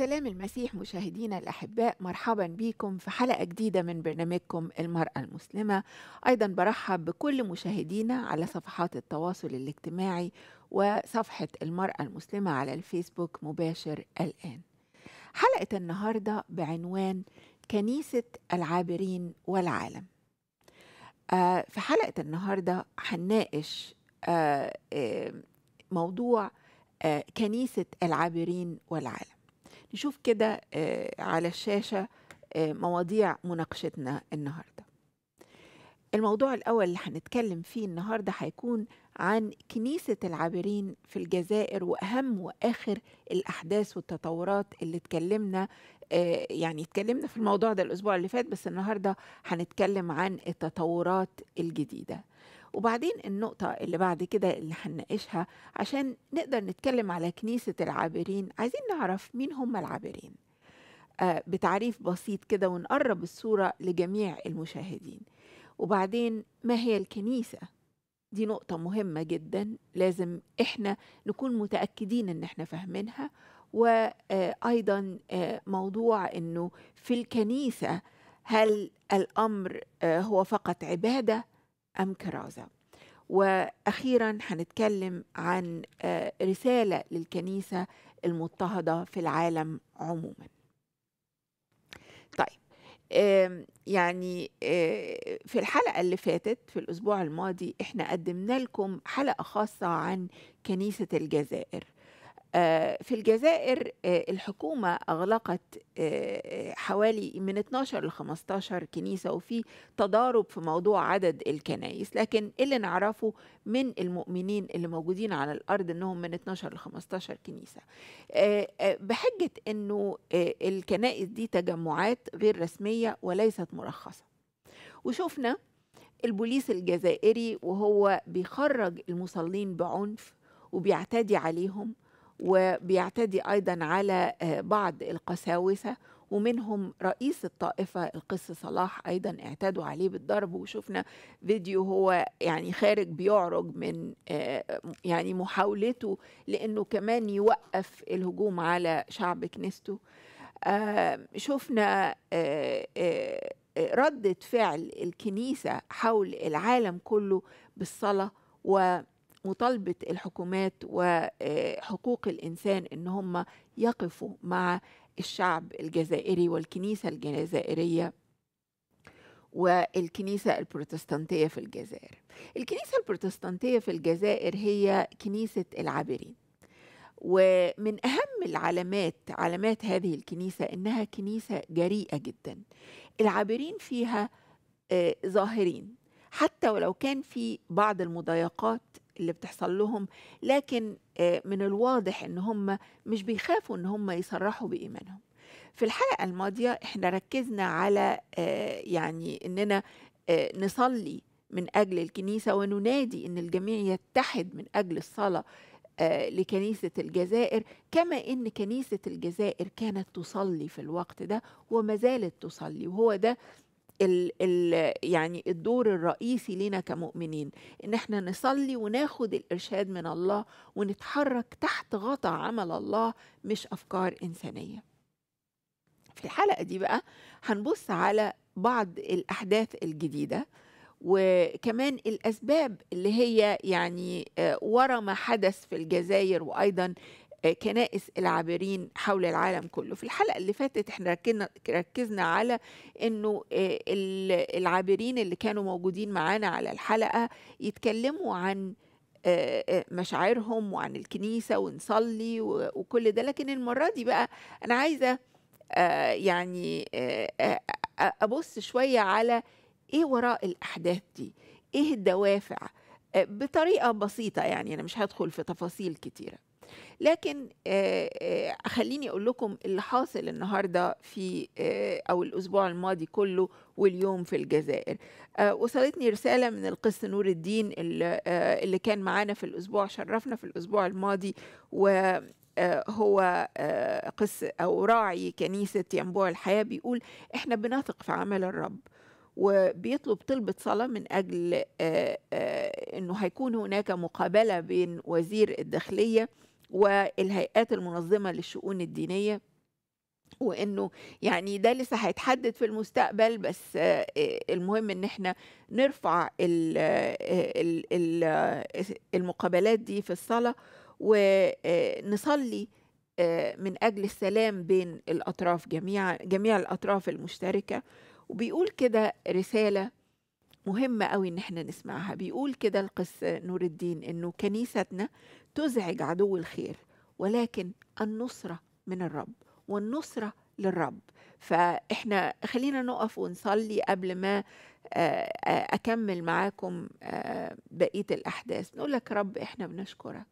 سلام المسيح مشاهدينا الأحباء مرحبا بكم في حلقة جديدة من برنامجكم المرأة المسلمة. أيضا برحب بكل مشاهدينا على صفحات التواصل الاجتماعي وصفحة المرأة المسلمة على الفيسبوك مباشر الآن. حلقة النهاردة بعنوان كنيسة العابرين والعالم. آه، في حلقة النهاردة هنناقش آه، آه، موضوع كنيسة العابرين والعالم. نشوف كده آه، على الشاشة آه، مواضيع مناقشتنا النهاردة. الموضوع الأول اللي هنتكلم فيه النهاردة هيكون عن كنيسة العابرين في الجزائر وأهم وآخر الأحداث والتطورات اللي اتكلمنا آه، يعني اتكلمنا في الموضوع ده الأسبوع اللي فات بس النهاردة هنتكلم عن التطورات الجديدة. وبعدين النقطة اللي بعد كده اللي هنناقشها عشان نقدر نتكلم على كنيسة العابرين عايزين نعرف مين هم العابرين. آه، بتعريف بسيط كده ونقرب الصورة لجميع المشاهدين. وبعدين ما هي الكنيسة؟ دي نقطة مهمة جدا لازم إحنا نكون متأكدين إن إحنا فاهمينها. وأيضا موضوع إنه في الكنيسة هل الأمر آه، هو فقط عبادة أم كرازة. وأخيرا هنتكلم عن آه، رسالة للكنيسة المضطهدة في العالم عموما. طيب يعني آه، في الحلقة اللي فاتت في الأسبوع الماضي إحنا قدمنا لكم حلقة خاصة عن كنيسة الجزائر. في الجزائر آه، الحكومة أغلقت آه، حوالي من 12 ل 15 كنيسة وفي تضارب في موضوع عدد الكنايس لكن اللي نعرفه من المؤمنين اللي موجودين على الأرض أنهم من 12 ل 15 كنيسة. آه، آه، بحجة أنه آه، الكنائس دي تجمعات غير رسمية وليست مرخصة. وشفنا البوليس الجزائري وهو بيخرج المصلين بعنف وبيعتدي عليهم وبيعتدي أيضا على آه، بعض القساوسة ومنهم رئيس الطائفة القس صلاح أيضا اعتدوا عليه بالضرب وشفنا فيديو هو يعني خارج بيعرج من آه، يعني محاولته لأنه كمان يوقف الهجوم على شعب كنيسته. آه، شفنا ردة فعل الكنيسة حول العالم كله بالصلاة ومطالبة الحكومات وحقوق الإنسان إن هم يقفوا مع الشعب الجزائري والكنيسة الجزائرية والكنيسة البروتستانتية في الجزائر. الكنيسة البروتستانتية في الجزائر هي كنيسة العابرين. ومن أهم العلامات علامات هذه الكنيسة إنها كنيسة جريئة جدا. العابرين فيها آه، ظاهرين. حتى ولو كان في بعض المضايقات اللي بتحصل لهم لكن آه، من الواضح إن هم مش بيخافوا إن هم يصرحوا بإيمانهم. في الحلقة الماضية إحنا ركزنا على آه، يعني إننا آه، نصلي من أجل الكنيسة وننادي إن الجميع يتحد من أجل الصلاة لكنيسة الجزائر كما إن كنيسة الجزائر كانت تصلي في الوقت ده وما زالت تصلي وهو ده ال ال يعني الدور الرئيسي لنا كمؤمنين إن إحنا نصلي وناخد الإرشاد من الله ونتحرك تحت غطا عمل الله مش أفكار إنسانية. في الحلقة دي بقى هنبص على بعض الأحداث الجديدة وكمان الأسباب اللي هي يعني آه، ورا ما حدث في الجزائر وأيضا كنائس العابرين حول العالم كله. في الحلقة اللي فاتت إحنا ركزنا ركزنا على إنه آه، ال- العابرين اللي كانوا موجودين معانا على الحلقة يتكلموا عن آه، آه، مشاعرهم وعن الكنيسة ونصلي وكل ده. لكن المرة دي بقى أنا عايزة آه، يعني أبص شوية على إيه وراء الأحداث دي. إيه الدوافع؟ بطريقة بسيطة يعني أنا مش هدخل في تفاصيل كتيرة. لكن آه، آه، خليني أقول لكم اللي حاصل النهارده في آه، أو الأسبوع الماضي كله واليوم في الجزائر. وصلتني رسالة من القس نور الدين اللي, كان معانا في الأسبوع شرفنا في الأسبوع الماضي و هو قس أو راعي كنيسة ينبوع الحياة بيقول إحنا بنثق في عمل الرب وبيطلب طلبة صلاة من أجل أنه هيكون هناك مقابلة بين وزير الداخلية والهيئات المنظمة للشؤون الدينية وإنه يعني ده لسه هيتحدد في المستقبل بس آه، آه، المهم إن إحنا نرفع آه، ال- ال- المقابلات دي في الصلاة ونصلي من أجل السلام بين الأطراف جميع جميع الأطراف المشتركة. وبيقول كده رسالة مهمة قوي إن إحنا نسمعها. بيقول كده القس نور الدين إنه كنيستنا تزعج عدو الخير ولكن النصرة من الرب والنصرة للرب. فإحنا خلينا نقف ونصلي قبل ما آه، آه، أكمل معاكم آه، بقية الأحداث. نقول لك رب إحنا بنشكرك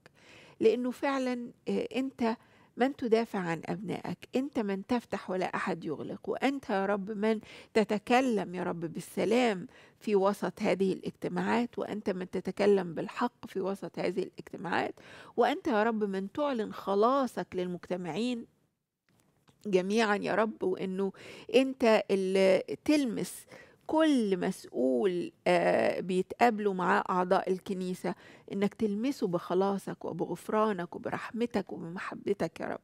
لإنه فعلا أنت من تدافع عن أبنائك. أنت من تفتح ولا أحد يغلق وأنت يا رب من تتكلم يا رب بالسلام في وسط هذه الاجتماعات وأنت من تتكلم بالحق في وسط هذه الاجتماعات وأنت يا رب من تعلن خلاصك للمجتمعين جميعا يا رب وإنه أنت اللي تلمس كل مسؤول آه، بيتقابلوا معاه أعضاء الكنيسة إنك تلمسه بخلاصك وبغفرانك وبرحمتك وبمحبتك يا رب.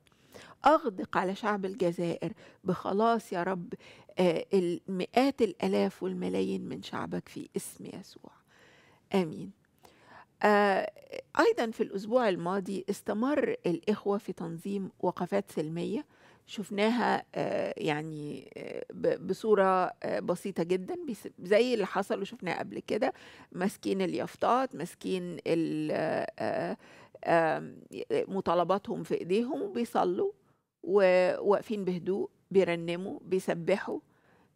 أغدق على شعب الجزائر بخلاص يا رب آه، المئات الآلاف والملايين من شعبك في اسم يسوع. آمين. آه، أيضا في الأسبوع الماضي استمر الإخوة في تنظيم وقفات سلمية. شفناها آه، يعني آه، بصورة آه، بسيطة جدا زي اللي حصل وشفناه قبل كده. ماسكين اليافطات ماسكين ال- مطالباتهم في إيديهم وبيصلوا وواقفين بهدوء بيرنموا بيسبحوا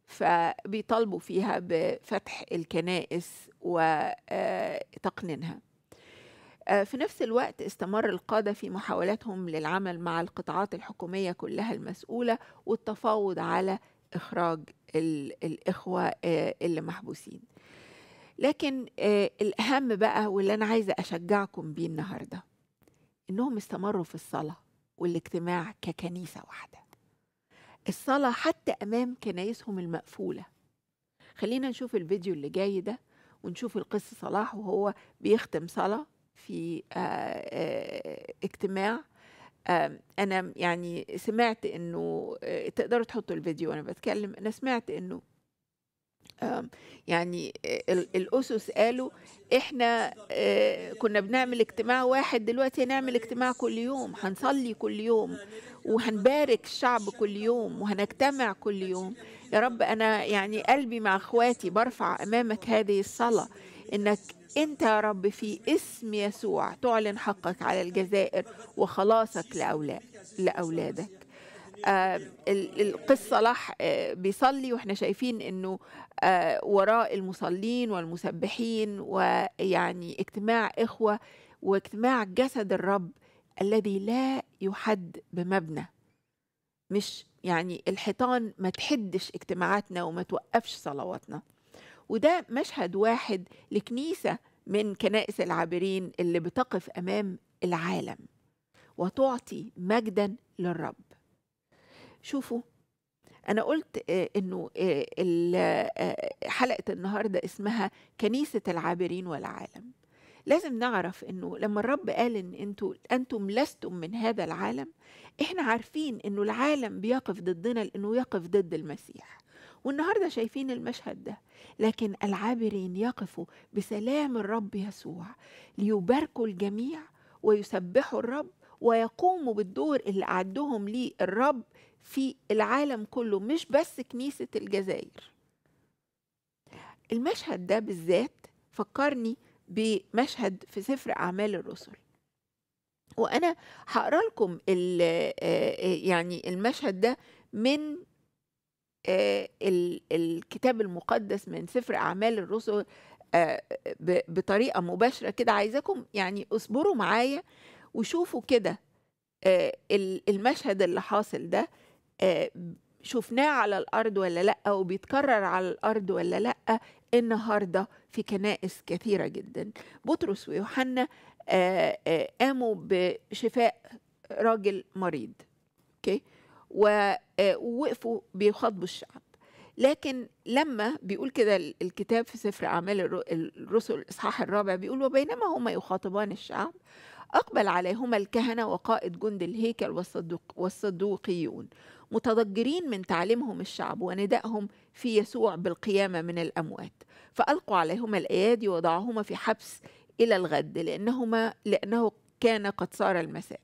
فبيطالبوا فيها بفتح الكنائس وتقنينها في نفس الوقت استمر القادة في محاولاتهم للعمل مع القطاعات الحكومية كلها المسؤولة والتفاوض على إخراج ال- الإخوة آه، اللي محبوسين. لكن آه، الأهم بقى واللي أنا عايزة أشجعكم بيه النهاردة إنهم استمروا في الصلاة والاجتماع ككنيسة واحدة. الصلاة حتى أمام كنايسهم المقفولة. خلينا نشوف الفيديو اللي جاي ده ونشوف القس صلاح وهو بيختم صلاة في آه، آه، اجتماع. أنا يعني سمعت إنه آه، تقدروا تحطوا الفيديو وأنا بتكلم أنا سمعت إنه يعني ال- الأسس قالوا إحنا كنا بنعمل اجتماع واحد دلوقتي هنعمل اجتماع كل يوم هنصلي كل يوم وهنبارك الشعب كل يوم وهنجتمع كل يوم. يا رب أنا يعني قلبي مع إخواتي برفع أمامك هذه الصلاة. إنك أنت يا رب في اسم يسوع تعلن حقك على الجزائر وخلاصك لاولاد لأولادك. آه ال- القس صلاح آه بيصلي وإحنا شايفين إنه آه وراء المصلين والمسبحين ويعني اجتماع إخوة واجتماع جسد الرب الذي لا يحد بمبنى. مش يعني الحيطان ما تحدش اجتماعاتنا وما توقفش صلواتنا. وده مشهد واحد لكنيسة من كنائس العابرين اللي بتقف أمام العالم وتعطي مجدا للرب. شوفوا أنا قلت آه، إنه آه، آه، حلقة النهاردة اسمها كنيسة العابرين والعالم. لازم نعرف إنه لما الرب قال إن أنتوا أنتم لستم من هذا العالم إحنا عارفين إنه العالم بيقف ضدنا لأنه يقف ضد المسيح. والنهاردة شايفين المشهد ده. لكن العابرين يقفوا بسلام الرب يسوع ليباركوا الجميع ويسبحوا الرب ويقوموا بالدور اللي أعدهم ليه الرب في العالم كله مش بس كنيسة الجزائر. المشهد ده بالذات فكرني بمشهد في سفر أعمال الرسل. وأنا هقرأ لكم آه، آه، يعني المشهد ده من الكتاب المقدس من سفر أعمال الرسل آه، بطريقة مباشرة كده عايزاكم يعني اصبروا معايا وشوفوا كده آه، ال- المشهد اللي حاصل ده آه، شفناه على الأرض ولا لأ؟ وبيتكرر على الأرض ولا لأ؟ النهاردة في كنائس كثيرة جدا. بطرس ويوحنا آه، آه، قاموا بشفاء راجل مريض. أوكي؟ آه، ووقفوا بيخاطبوا الشعب. لكن لما بيقول كده ال- الكتاب في سفر أعمال الر- الرسل الإصحاح الرابع بيقول وبينما هما يخاطبان الشعب أقبل عليهما الكهنة وقائد جند الهيكل والصدوق والصدوقيون متضجرين من تعليمهم الشعب وندائهم في يسوع بالقيامة من الأموات. فألقوا عليهما الأيادي وضعهما في حبس إلى الغد لأنهما لأنه كان قد صار المساء.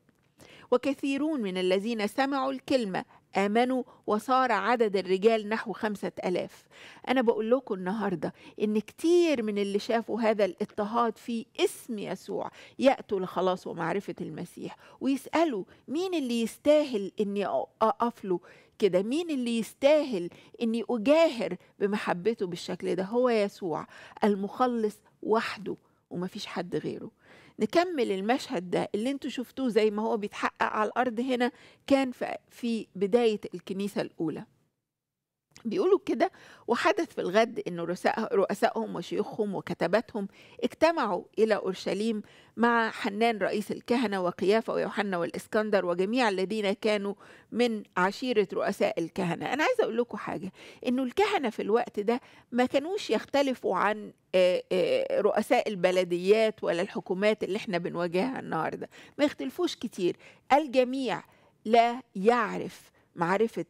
وكثيرون من الذين سمعوا الكلمة آمنوا وصار عدد الرجال نحو خمسة ألاف. أنا بقول لكم النهاردة إن كتير من اللي شافوا هذا الاضطهاد في اسم يسوع يأتوا لخلاص ومعرفة المسيح ويسألوا مين اللي يستاهل إني أقف له كده؟ مين اللي يستاهل إني أجاهر بمحبته بالشكل ده؟ هو يسوع المخلص وحده ومفيش حد غيره. نكمل المشهد ده اللي أنتوا شفتوه زي ما هو بيتحقق على الأرض هنا كان في بداية الكنيسة الأولى. بيقولوا كده وحدث في الغد ان رؤسائهم وشيوخهم وكتبتهم اجتمعوا إلى أورشليم مع حنان رئيس الكهنة وقيافة ويوحنا والإسكندر وجميع الذين كانوا من عشيرة رؤساء الكهنة. أنا عايزة أقول لكم حاجة إنه الكهنة في الوقت ده ما كانوش يختلفوا عن رؤساء البلديات ولا الحكومات اللي إحنا بنواجهها النهارده. ما يختلفوش كتير. الجميع لا يعرف معرفة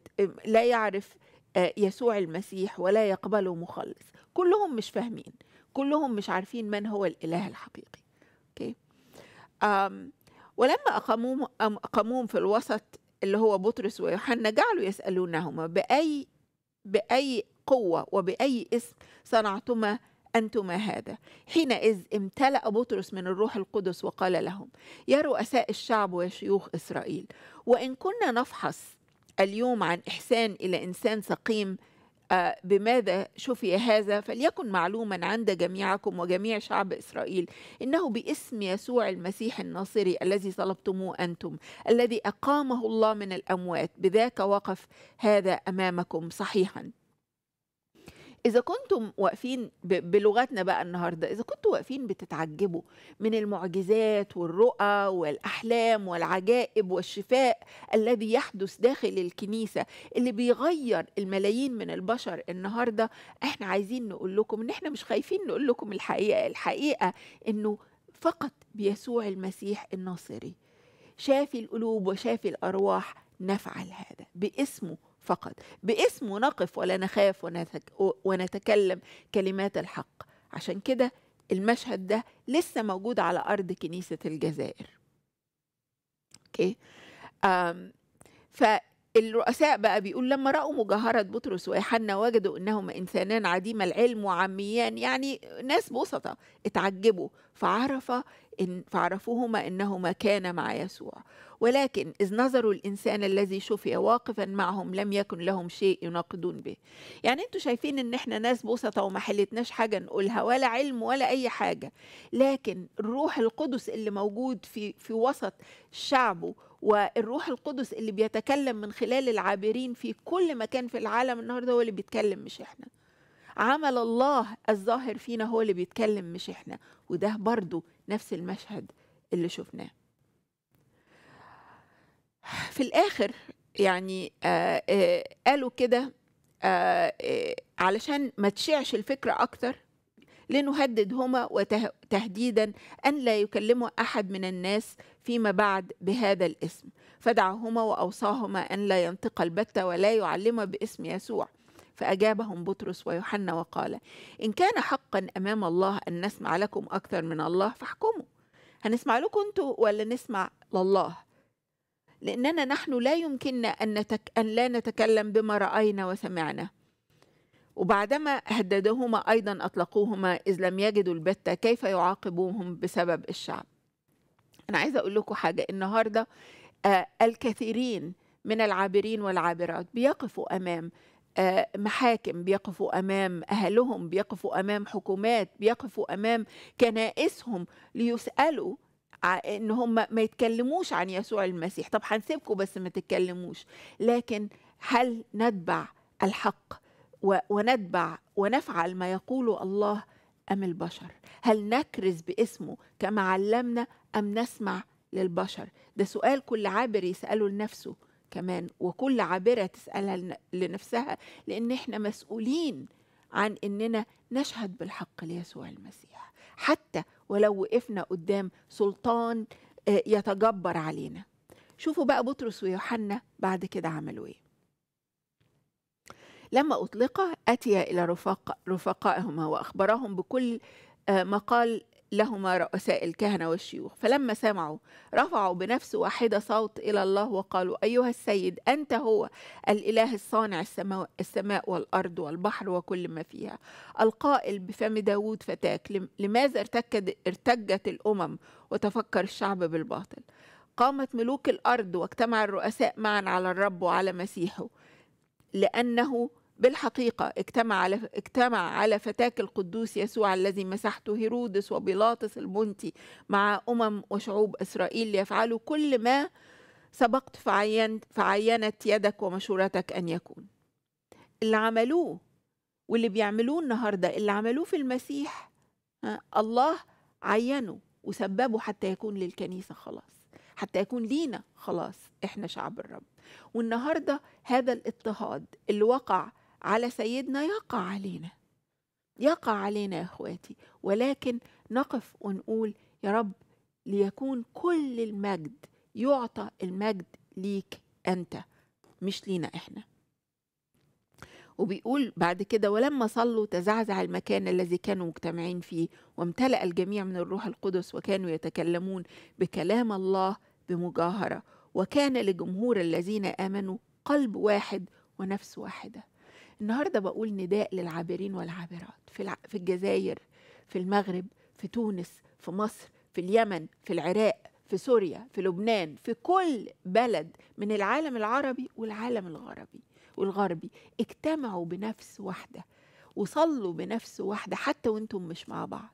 لا يعرف يسوع المسيح ولا يقبله مخلص كلهم مش فاهمين. كلهم مش عارفين من هو الإله الحقيقي. أوكي؟ أم ولما أقاموهم أقاموهم في الوسط اللي هو بطرس ويوحنا جعلوا يسألونهما بأي بأي قوة وبأي اسم صنعتما أنتما هذا؟ حينئذ امتلأ بطرس من الروح القدس وقال لهم يا رؤساء الشعب وشيوخ إسرائيل وإن كنا نفحص اليوم عن إحسان إلى إنسان سقيم بماذا شفي هذا؟ فليكن معلوما عند جميعكم وجميع شعب إسرائيل إنه باسم يسوع المسيح الناصري الذي طلبتموه أنتم الذي أقامه الله من الأموات. بذاك وقف هذا أمامكم صحيحا. إذا كنتم واقفين بلغتنا بقى النهاردة إذا كنتم واقفين بتتعجبوا من المعجزات والرؤى والأحلام والعجائب والشفاء الذي يحدث داخل الكنيسة اللي بيغير الملايين من البشر النهاردة إحنا عايزين نقول لكم إن إحنا مش خايفين نقول لكم الحقيقة الحقيقة إنه فقط بيسوع المسيح الناصري شافي القلوب وشافي الأرواح نفعل هذا باسمه فقط. باسمه نقف ولا نخاف ونتك ونتكلم كلمات الحق. عشان كده المشهد ده لسه موجود على أرض كنيسة الجزائر. أوكي؟ أم فالرؤساء بقى بيقول لما رأوا مجاهرة بطرس ويوحنا وجدوا أنهما إنسانان عديم العلم وعميان يعني ناس بسطة اتعجبوا فعرف إن فعرفوهما أنهما كانا مع يسوع. ولكن إذ نظروا الإنسان الذي شفي واقفا معهم لم يكن لهم شيء يناقضون به. يعني أنتوا شايفين أن إحنا ناس بسطة وما حلتناش حاجة نقولها ولا علم ولا أي حاجة. لكن الروح القدس اللي موجود في, في وسط شعبه والروح القدس اللي بيتكلم من خلال العابرين في كل مكان في العالم النهارده هو اللي بيتكلم مش إحنا. عمل الله الظاهر فينا هو اللي بيتكلم مش إحنا. وده برضو نفس المشهد اللي شفناه. في الآخر يعني آآ آآ قالوا كده علشان ما تشعش الفكرة أكتر لنهددهما وتهديدا أن لا يكلموا أحد من الناس فيما بعد بهذا الاسم. فدعهما وأوصاهما أن لا ينطق البتة ولا يعلم باسم يسوع. فأجابهم بطرس ويوحنا وقال إن كان حقا أمام الله أن نسمع لكم أكثر من الله فاحكموا. هنسمع لكم أنتوا ولا نسمع لله؟ لأننا نحن لا يمكننا أن, نتك... أن لا نتكلم بما رأينا وسمعنا. وبعدما هددهما أيضا أطلقوهما إذ لم يجدوا البتة كيف يعاقبوهم بسبب الشعب؟ أنا عايزة أقول لكم حاجة. النهاردة آه الكثيرين من العابرين والعابرات بيقفوا أمام آه محاكم بيقفوا أمام أهلهم بيقفوا أمام حكومات بيقفوا أمام كنائسهم ليسألوا إن هم ما يتكلموش عن يسوع المسيح. طب هنسيبكم بس ما تتكلموش. لكن هل نتبع الحق ونتبع ونفعل ما يقوله الله أم البشر. هل نكرز باسمه كما علمنا أم نسمع للبشر؟ ده سؤال كل عابر يسأله لنفسه كمان وكل عابرة تسألها لنفسها لأن إحنا مسؤولين عن إننا نشهد بالحق ليسوع المسيح. حتى ولو وقفنا قدام سلطان يتجبر علينا. شوفوا بقى بطرس ويوحنا بعد كده عملوا إيه. لما أطلق أتي إلى رفاق رفقائهما وأخبرهم بكل آه، ما قال لهما رؤساء الكهنة والشيوخ. فلما سمعوا رفعوا بنفس واحدة صوت إلى الله وقالوا أيها السيد أنت هو الإله الصانع السماء, السماء والأرض والبحر وكل ما فيها. القائل بفم داود فتاك لماذا ارتجت الأمم وتفكر الشعب بالباطل؟ قامت ملوك الأرض واجتمع الرؤساء معا على الرب وعلى مسيحه لأنه بالحقيقة اجتمع على اجتمع على فتاك القدوس يسوع الذي مسحته هيرودس وبيلاطس المنتي مع أمم وشعوب إسرائيل ليفعلوا كل ما سبقت فعينت فعينت يدك ومشورتك أن يكون. اللي عملوه واللي بيعملوه النهاردة اللي عملوه في المسيح الله عينه وسببه حتى يكون للكنيسة خلاص حتى يكون لينا خلاص إحنا شعب الرب. والنهاردة هذا الاضطهاد اللي وقع على سيدنا يقع علينا. يقع علينا يا إخواتي. ولكن نقف ونقول يا رب ليكون كل المجد يعطى المجد ليك أنت مش لينا إحنا. وبيقول بعد كده ولما صلوا تزعزع المكان الذي كانوا مجتمعين فيه وامتلأ الجميع من الروح القدس وكانوا يتكلمون بكلام الله بمجاهرة. وكان لجمهور الذين آمنوا قلب واحد ونفس واحدة. النهارده بقول نداء للعابرين والعابرات في في الجزائر في المغرب في تونس في مصر في اليمن في العراق في سوريا في لبنان في كل بلد من العالم العربي والعالم الغربي والغربي اجتمعوا بنفس واحدة وصلوا بنفس واحدة حتى وأنتم مش مع بعض.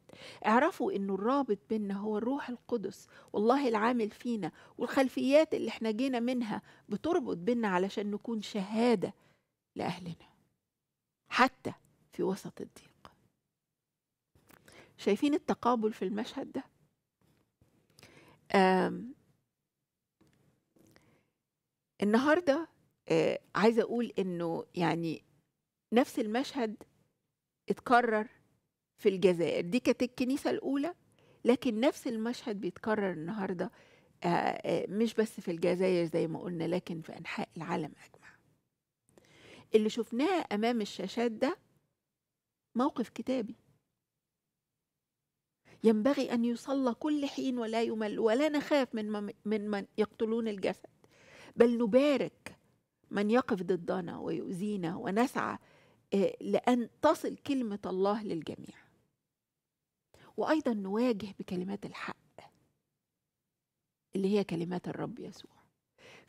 اعرفوا انه الرابط بيننا هو الروح القدس والله العامل فينا والخلفيات اللي إحنا جينا منها بتربط بيننا علشان نكون شهادة لأهلنا. حتى في وسط الضيق. شايفين التقابل في المشهد ده؟ النهارده آه عايزة أقول إنه يعني نفس المشهد اتكرر في الجزائر. دي كانت الكنيسة الأولى لكن نفس المشهد بيتكرر النهارده آه آه مش بس في الجزائر زي ما قلنا لكن في أنحاء العالم اجمع اللي شفناه أمام الشاشات ده موقف كتابي. ينبغي أن يصلى كل حين ولا يمل ولا نخاف من من من يقتلون الجسد بل نبارك من يقف ضدنا ويؤذينا ونسعى آه، لأن تصل كلمة الله للجميع. وأيضا نواجه بكلمات الحق اللي هي كلمات الرب يسوع.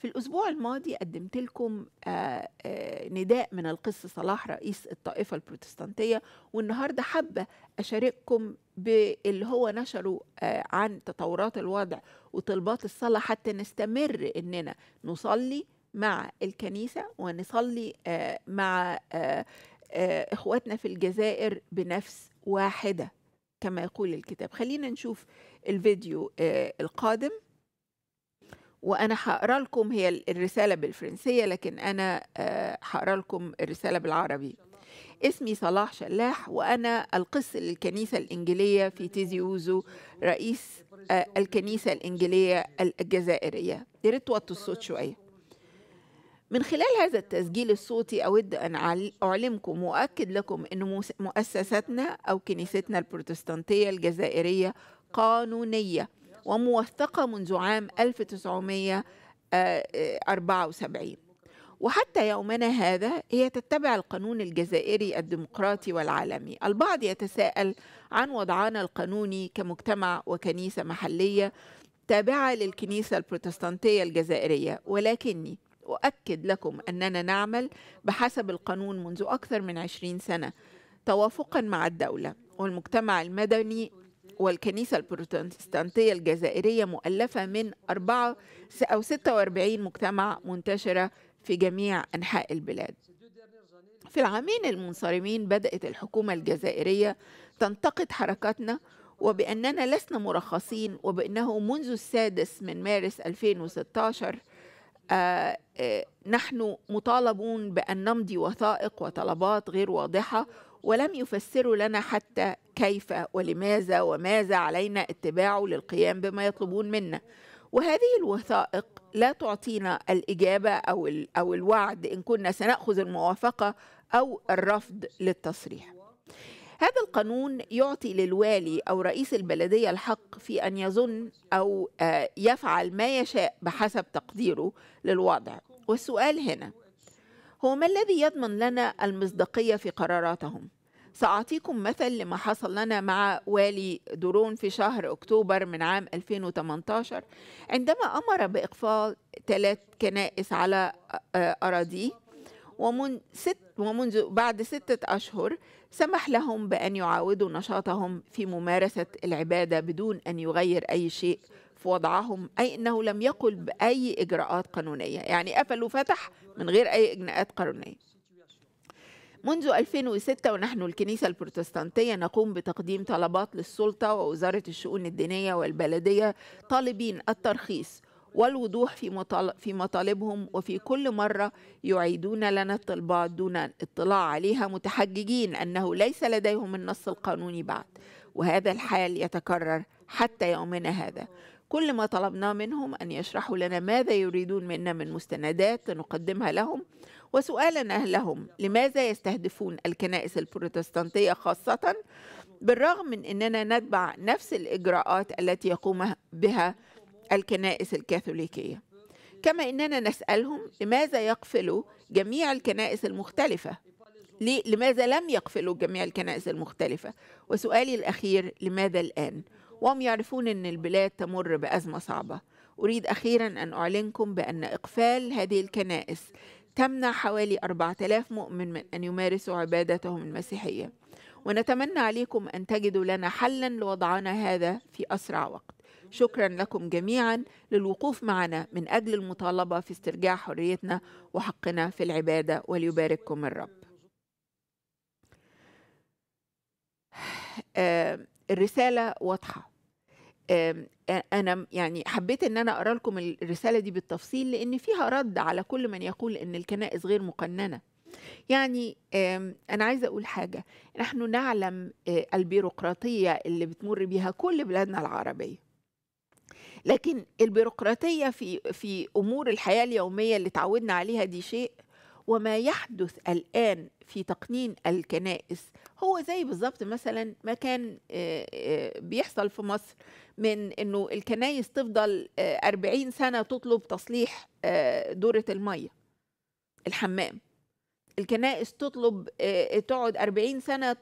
في الأسبوع الماضي قدمت لكم آه، آه، نداء من القس صلاح رئيس الطائفة البروتستانتية والنهاردة حابة أشارككم باللي هو نشره آه، عن تطورات الوضع وطلبات الصلاة حتى نستمر إننا نصلي مع الكنيسة ونصلي مع إخواتنا في الجزائر بنفس واحدة كما يقول الكتاب. خلينا نشوف الفيديو القادم. وأنا هقرأ لكم هي الرسالة بالفرنسية لكن أنا آه، هقرأ لكم الرسالة بالعربي. اسمي صلاح شلاح وأنا القس للكنيسة الإنجيلية في تيزي اوزو رئيس آه، الكنيسة الإنجيلية الجزائرية. يا ريت توطوا الصوت شوية. من خلال هذا التسجيل الصوتي أود أن أعلمكم وأؤكد لكم أن مؤسستنا أو كنيستنا البروتستانتية الجزائرية قانونية. وموثقة منذ عام 1974 وحتى يومنا هذا هي تتبع القانون الجزائري الديمقراطي والعالمي. البعض يتساءل عن وضعنا القانوني كمجتمع وكنيسة محلية تابعة للكنيسة البروتستانتية الجزائرية. ولكني أؤكد لكم أننا نعمل بحسب القانون منذ أكثر من عشرين سنة توافقا مع الدولة والمجتمع المدني والكنيسة البروتستانتية الجزائرية مؤلفة من أربعة أو 46 مجتمع منتشرة في جميع أنحاء البلاد. في العامين المنصرمين بدأت الحكومة الجزائرية تنتقد حركاتنا وبأننا لسنا مرخصين وبأنه منذ السادس من مارس 2016 آه آه نحن مطالبون بأن نمضي وثائق وطلبات غير واضحة ولم يفسروا لنا حتى كيف ولماذا وماذا علينا اتباعه للقيام بما يطلبون منا وهذه الوثائق لا تعطينا الإجابة أو أو الوعد إن كنا سنأخذ الموافقة أو الرفض للتصريح. هذا القانون يعطي للوالي أو رئيس البلدية الحق في أن يظن أو يفعل ما يشاء بحسب تقديره للوضع والسؤال هنا هو ما الذي يضمن لنا المصداقية في قراراتهم؟ سأعطيكم مثل لما حصل لنا مع والي درون في شهر أكتوبر من عام 2018 عندما أمر بإقفال ثلاث كنائس على أراضيه ومن ست ومنذ بعد ستة أشهر سمح لهم بأن يعاودوا نشاطهم في ممارسة العبادة بدون أن يغير أي شيء في وضعهم أي أنه لم يقل بأي إجراءات قانونية. يعني قفل وفتح من غير أي إجراءات قانونية. منذ 2006 ونحن الكنيسة البروتستانتية نقوم بتقديم طلبات للسلطة ووزارة الشؤون الدينية والبلدية طالبين الترخيص والوضوح في في مطالبهم وفي كل مرة يعيدون لنا الطلبات دون اطلاع عليها متحججين أنه ليس لديهم النص القانوني بعد وهذا الحال يتكرر حتى يومنا هذا. كل ما طلبناه منهم أن يشرحوا لنا ماذا يريدون منا من مستندات نقدمها لهم وسؤالنا لهم لماذا يستهدفون الكنائس البروتستانتية خاصة بالرغم من أننا نتبع نفس الإجراءات التي يقوم بها الكنائس الكاثوليكية؟ كما أننا نسألهم لماذا يقفلوا جميع الكنائس المختلفة؟ لماذا لم يقفلوا جميع الكنائس المختلفة؟ وسؤالي الأخير لماذا الآن؟ وهم يعرفون أن البلاد تمر بأزمة صعبة. أريد أخيرا أن أعلنكم بأن إقفال هذه الكنائس تمنع حوالي 4000 مؤمن من أن يمارسوا عبادتهم المسيحية. ونتمنى عليكم أن تجدوا لنا حلا لوضعنا هذا في أسرع وقت. شكرا لكم جميعا. للوقوف معنا من أجل المطالبة في استرجاع حريتنا وحقنا في العبادة. وليبارككم الرب. الرسالة واضحة. أنا يعني حبيت إن أنا أقرأ لكم الرسالة دي بالتفصيل لأن فيها رد على كل من يقول إن الكنائس غير مقننة. يعني أنا عايزة أقول حاجة. نحن نعلم البيروقراطية اللي بتمر بها كل بلادنا العربية. لكن البيروقراطية في في أمور الحياة اليومية اللي تعودنا عليها دي شيء وما يحدث الآن في تقنين الكنائس. هو زي بالظبط مثلا ما كان بيحصل في مصر من إنه الكنايس تفضل 40 سنة تطلب تصليح دورة المية الحمام. الكنائس تطلب تقعد 40 سنة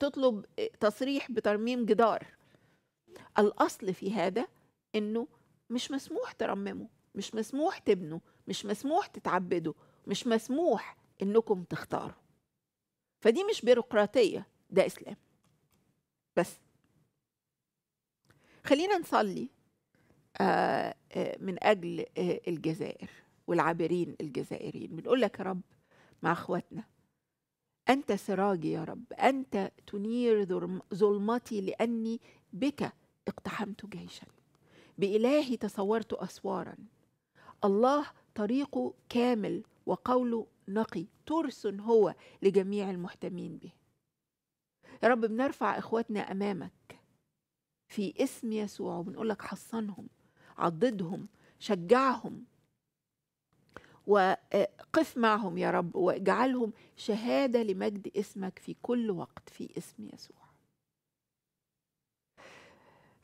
تطلب تصريح بترميم جدار. الأصل في هذا إنه مش مسموح ترمموا مش مسموح تبنوا مش مسموح تتعبدوا مش مسموح إنكم تختاروا فدي مش بيروقراطية ده إسلام. بس. خلينا نصلي من أجل الجزائر والعابرين الجزائريين. بنقول لك يا رب مع أخواتنا أنت سراجي يا رب أنت تنير ظلمتي لأني بك اقتحمت جيشا. بإلهي تصورت أسوارا. الله طريقه كامل وقوله نقي ترس هو لجميع المحتمين به. يا رب بنرفع إخواتنا أمامك في اسم يسوع وبنقول لك حصنهم عضدهم شجعهم وقف معهم يا رب واجعلهم شهادة لمجد اسمك في كل وقت في اسم يسوع.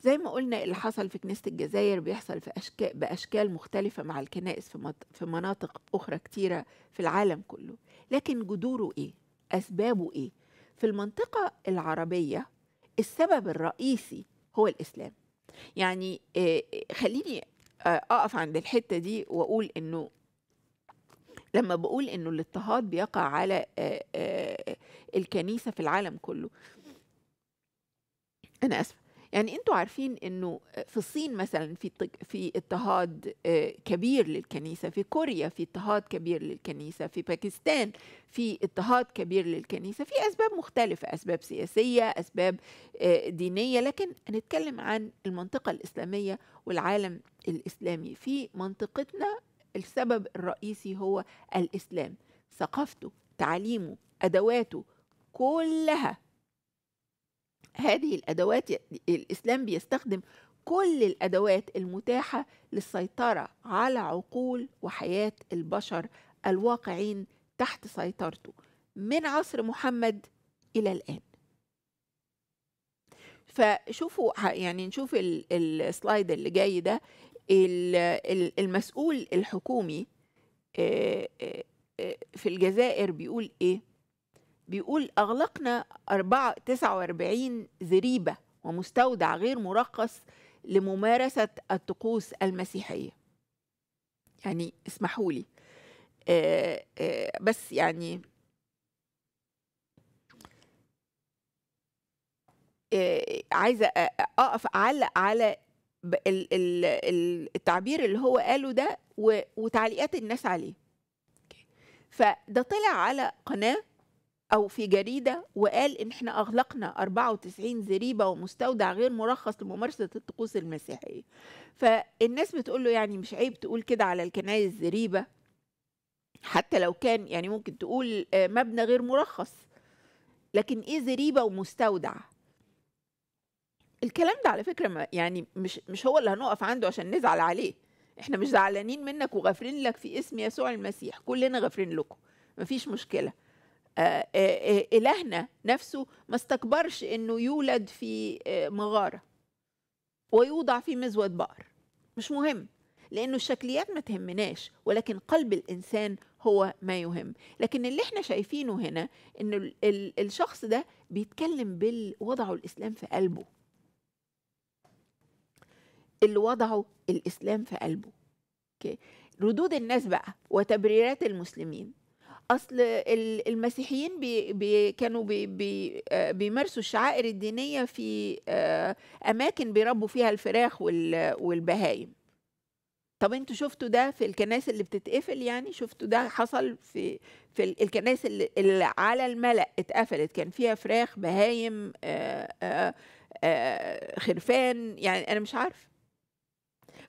زي ما قلنا اللي حصل في كنيسة الجزائر بيحصل في أشكال بأشكال مختلفة مع الكنائس في, في مناطق أخرى كتيرة في العالم كله لكن جذوره إيه؟ أسبابه إيه؟ في المنطقة العربية السبب الرئيسي هو الإسلام يعني خليني أقف عند الحتة دي وأقول إنه لما بقول إنه الاضطهاد بيقع على الكنيسة في العالم كله أنا آسفة يعني أنتوا عارفين انه في الصين مثلا في في اضطهاد كبير للكنيسة في كوريا في اضطهاد كبير للكنيسة في باكستان في اضطهاد كبير للكنيسة في أسباب مختلفة أسباب سياسية أسباب دينية لكن هنتكلم عن المنطقة الإسلامية والعالم الإسلامي. في منطقتنا السبب الرئيسي هو الإسلام ثقافته تعليمه أدواته كلها هذه الأدوات الإسلام بيستخدم كل الأدوات المتاحة للسيطرة على عقول وحياة البشر الواقعين تحت سيطرته. من عصر محمد إلى الآن. فشوفوا يعني نشوف السلايد اللي جاي ده. المسؤول الحكومي في الجزائر بيقول إيه؟ بيقول أغلقنا 4 49 زريبه ومستودع غير مرخص لممارسة الطقوس المسيحية. يعني اسمحوا لي. بس يعني عايزة أقف اعلق على التعبير اللي هو قاله ده وتعليقات الناس عليه. فده طلع على قناة أو في جريدة وقال إن إحنا أغلقنا 94 زريبة ومستودع غير مرخص لممارسة الطقوس المسيحية. فالناس بتقول له يعني مش عيب تقول كده على الكنائس زريبه حتى لو كان يعني ممكن تقول مبنى غير مرخص. لكن إيه زريبة ومستودع؟ الكلام ده على فكرة يعني مش مش هو اللي هنقف عنده عشان نزعل عليه. إحنا مش زعلانين منك وغافرين لك في اسم يسوع المسيح. كلنا غافرين لكم. مفيش مشكلة. إلهنا نفسه ما استكبرش إنه يولد في مغارة ويوضع في مزود بقر. مش مهم لأنه الشكليات ما تهمناش ولكن قلب الإنسان هو ما يهم. لكن اللي إحنا شايفينه هنا إنه الشخص ده بيتكلم بالوضعه الإسلام في قلبه. اللي وضعه الإسلام في قلبه. ردود الناس بقى وتبريرات المسلمين. أصل المسيحيين بي بي كانوا بي بي بيمارسوا الشعائر الدينية في أماكن بيربوا فيها الفراخ والبهايم. طب أنتوا شفتوا ده في الكنائس اللي بتتقفل يعني؟ شفتوا ده حصل في في الكنائس اللي, على الملأ اتقفلت؟ كان فيها فراخ بهايم آآ خرفان يعني أنا مش عارفه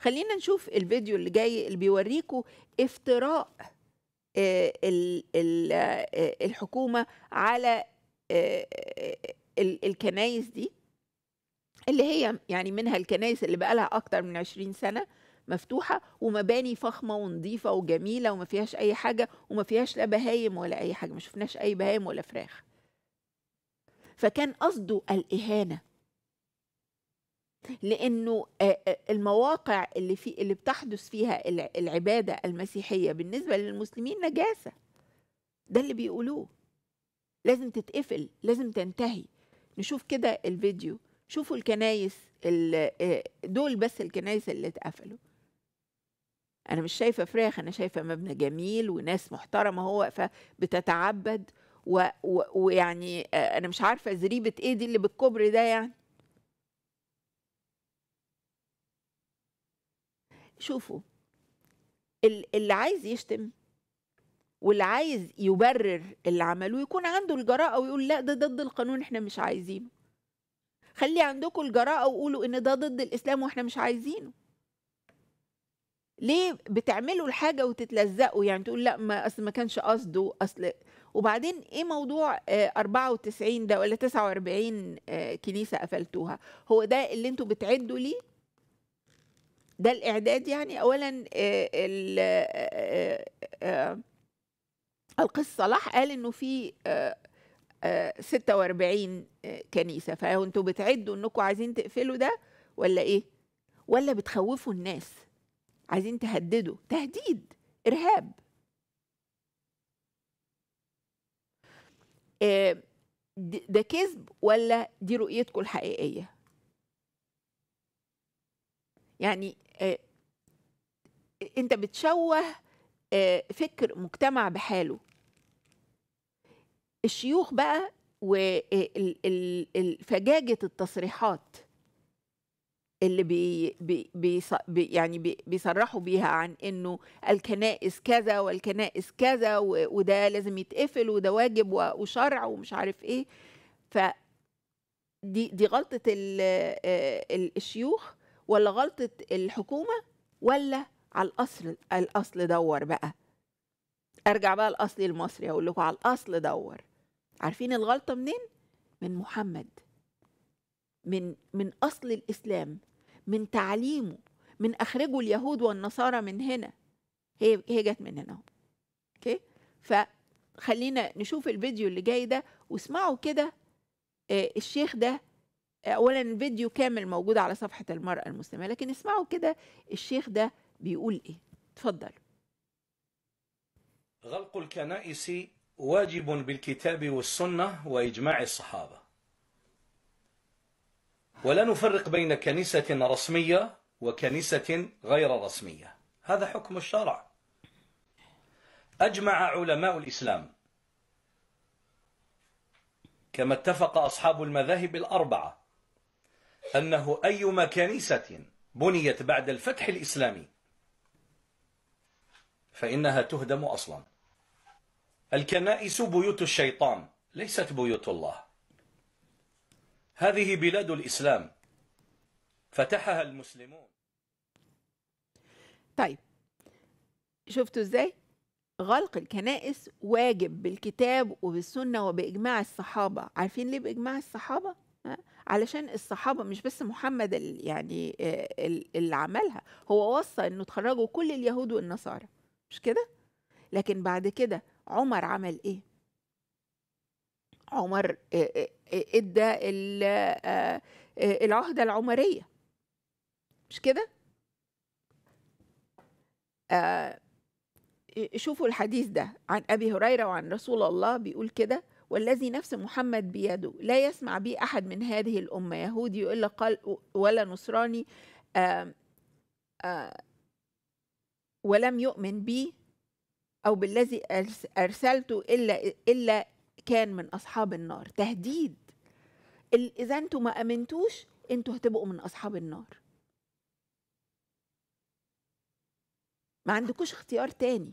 خلينا نشوف الفيديو اللي جاي اللي بيوريكم افتراء الحكومة على الكنايس دي اللي هي يعني منها الكنايس اللي بقى لها أكتر من 20 سنة مفتوحة ومباني فخمة ونظيفة وجميلة وما فيهاش أي حاجة وما فيهاش لا بهايم ولا أي حاجة ما شفناش أي بهايم ولا فراخ. فكان قصده الإهانة. لأنه المواقع اللي في اللي بتحدث فيها العبادة المسيحية بالنسبة للمسلمين نجاسة. ده اللي بيقولوه. لازم تتقفل لازم تنتهي. نشوف كده الفيديو. شوفوا الكنايس دول بس الكنايس اللي اتقفلوا. أنا مش شايفة فراخ أنا شايفة مبنى جميل وناس محترمة هو واقفه بتتعبد ويعني أنا مش عارفة زريبة إيه دي اللي بالكبر ده يعني. شوفوا اللي عايز يشتم واللي عايز يبرر اللي عملوه يكون عنده الجراءة ويقول لا ده ضد القانون إحنا مش عايزينه. خلي عندكم الجراءة وقولوا إن ده ضد الإسلام وإحنا مش عايزينه. ليه بتعملوا الحاجة وتتلزقوا؟ يعني تقول لا ما أصل ما كانش قصده أصل وبعدين إيه موضوع 94 ده ولا 49 كنيسة قفلتوها؟ هو ده اللي أنتوا بتعدوا ليه؟ ده الإعداد يعني اولا القس صلاح قال إنه في 46 كنيسة. فانتوا بتعدوا انكم عايزين تقفلوا ده ولا إيه؟ ولا بتخوفوا الناس؟ عايزين تهددوا. تهديد إرهاب. ده كذب ولا دي رؤيتكم الحقيقية؟ يعني انت بتشوه فكر مجتمع بحاله. الشيوخ بقى وفجاجة التصريحات اللي بي بي بي يعني بي بيصرحوا بيها عن انه الكنائس كذا والكنائس كذا وده لازم يتقفل وده واجب وشرع ومش عارف إيه. ف دي دي غلطة الشيوخ. ولا غلطة الحكومة ولا على الأصل الأصل دور بقى. أرجع بقى الأصلي المصري أقول لكم على الأصل دور. عارفين الغلطة منين؟ من محمد. من من أصل الإسلام من تعليمه من اخرجوا اليهود والنصارى من هنا. هي هي جت من هنا أوكي؟ فخلينا نشوف الفيديو اللي جاي ده واسمعوا كده آه، الشيخ ده اولا الفيديو كامل موجود على صفحة المرأة المسلمة لكن اسمعوا كده الشيخ ده بيقول إيه. اتفضل غلق الكنائس واجب بالكتاب والسنة وإجماع الصحابة. ولا نفرق بين كنيسة رسمية وكنيسة غير رسمية. هذا حكم الشرع. أجمع علماء الإسلام. كما اتفق أصحاب المذاهب الأربعة. أنه أيما كنيسة بنيت بعد الفتح الإسلامي فإنها تهدم أصلا. الكنائس بيوت الشيطان ليست بيوت الله. هذه بلاد الإسلام. فتحها المسلمون. طيب شفتوا إزاي؟ غلق الكنائس واجب بالكتاب وبالسنة وبإجماع الصحابة. عارفين ليه بإجماع الصحابة؟ علشان الصحابة مش بس محمد يعني اللي عملها هو وصى إنه تخرجوا كل اليهود والنصارى. مش كده؟ لكن بعد كده عمر عمل إيه؟ عمر إدى العهدة العمرية. مش كده؟ شوفوا الحديث ده عن أبي هريرة وعن رسول الله بيقول كده والذي نفس محمد بيده. لا يسمع بي أحد من هذه الأمة. يهودي إلا قال ولا نصراني آآ آآ ولم يؤمن بي أو بالذي أرسلته إلا إلا كان من أصحاب النار. تهديد. إذا أنتوا ما أمنتوش أنتوا هتبقوا من أصحاب النار. ما عندكوش اختيار تاني.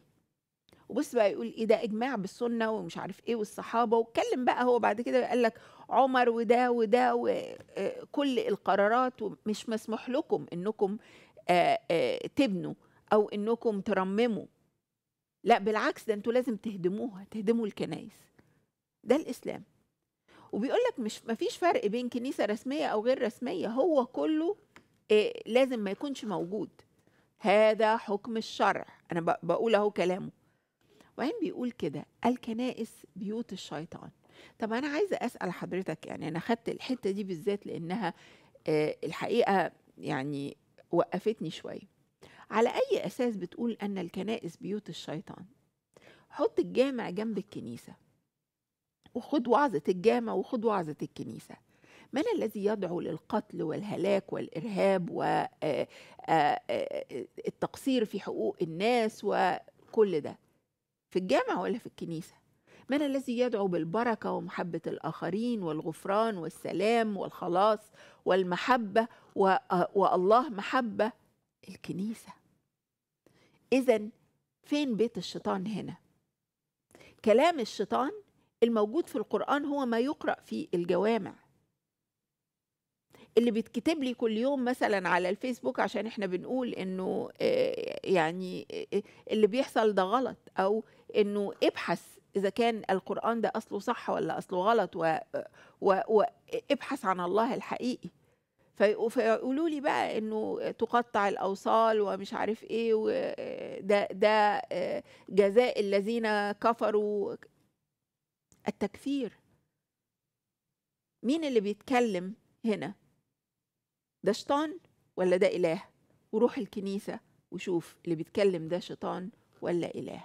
وبص بقى يقول إيه ده إجماع بالسنة ومش عارف إيه والصحابة واتكلم بقى هو بعد كده قال لك عمر وده وده وكل القرارات مش مسموح لكم إنكم تبنوا أو إنكم ترمموا. لا بالعكس ده أنتوا لازم تهدموها تهدموا الكنائس. ده الإسلام. وبيقول لك مش مفيش فرق بين كنيسة رسمية أو غير رسمية هو كله لازم ما يكونش موجود. هذا حكم الشرع. أنا بقول أهو كلامه. وبعدين بيقول كده الكنائس بيوت الشيطان. طب أنا عايزة أسأل حضرتك يعني أنا خدت الحتة دي بالذات لأنها الحقيقة يعني وقفتني شوية. على أي أساس بتقول أن الكنائس بيوت الشيطان؟ حط الجامع جنب الكنيسة وخد وعظة الجامع وخد وعظة الكنيسة. من الذي يدعو للقتل والهلاك والإرهاب والتقصير في حقوق الناس وكل ده؟ في الجامع ولا في الكنيسة؟ من الذي يدعو بالبركة ومحبة الآخرين والغفران والسلام والخلاص والمحبة والله محبة؟ الكنيسة. إذا فين بيت الشيطان هنا؟ كلام الشيطان الموجود في القرآن هو ما يقرأ في الجوامع. اللي بيتكتب لي كل يوم مثلا على الفيسبوك عشان إحنا بنقول إنه يعني اللي بيحصل ده غلط أو إنه ابحث إذا كان القرآن ده أصله صح ولا أصله غلط وابحث عن الله الحقيقي. فيقولوا لي بقى إنه تقطع الأوصال ومش عارف إيه وده ده جزاء الذين كفروا. التكفير. مين اللي بيتكلم هنا؟ ده شيطان ولا ده إله؟ وروح الكنيسة وشوف اللي بيتكلم ده شيطان ولا إله.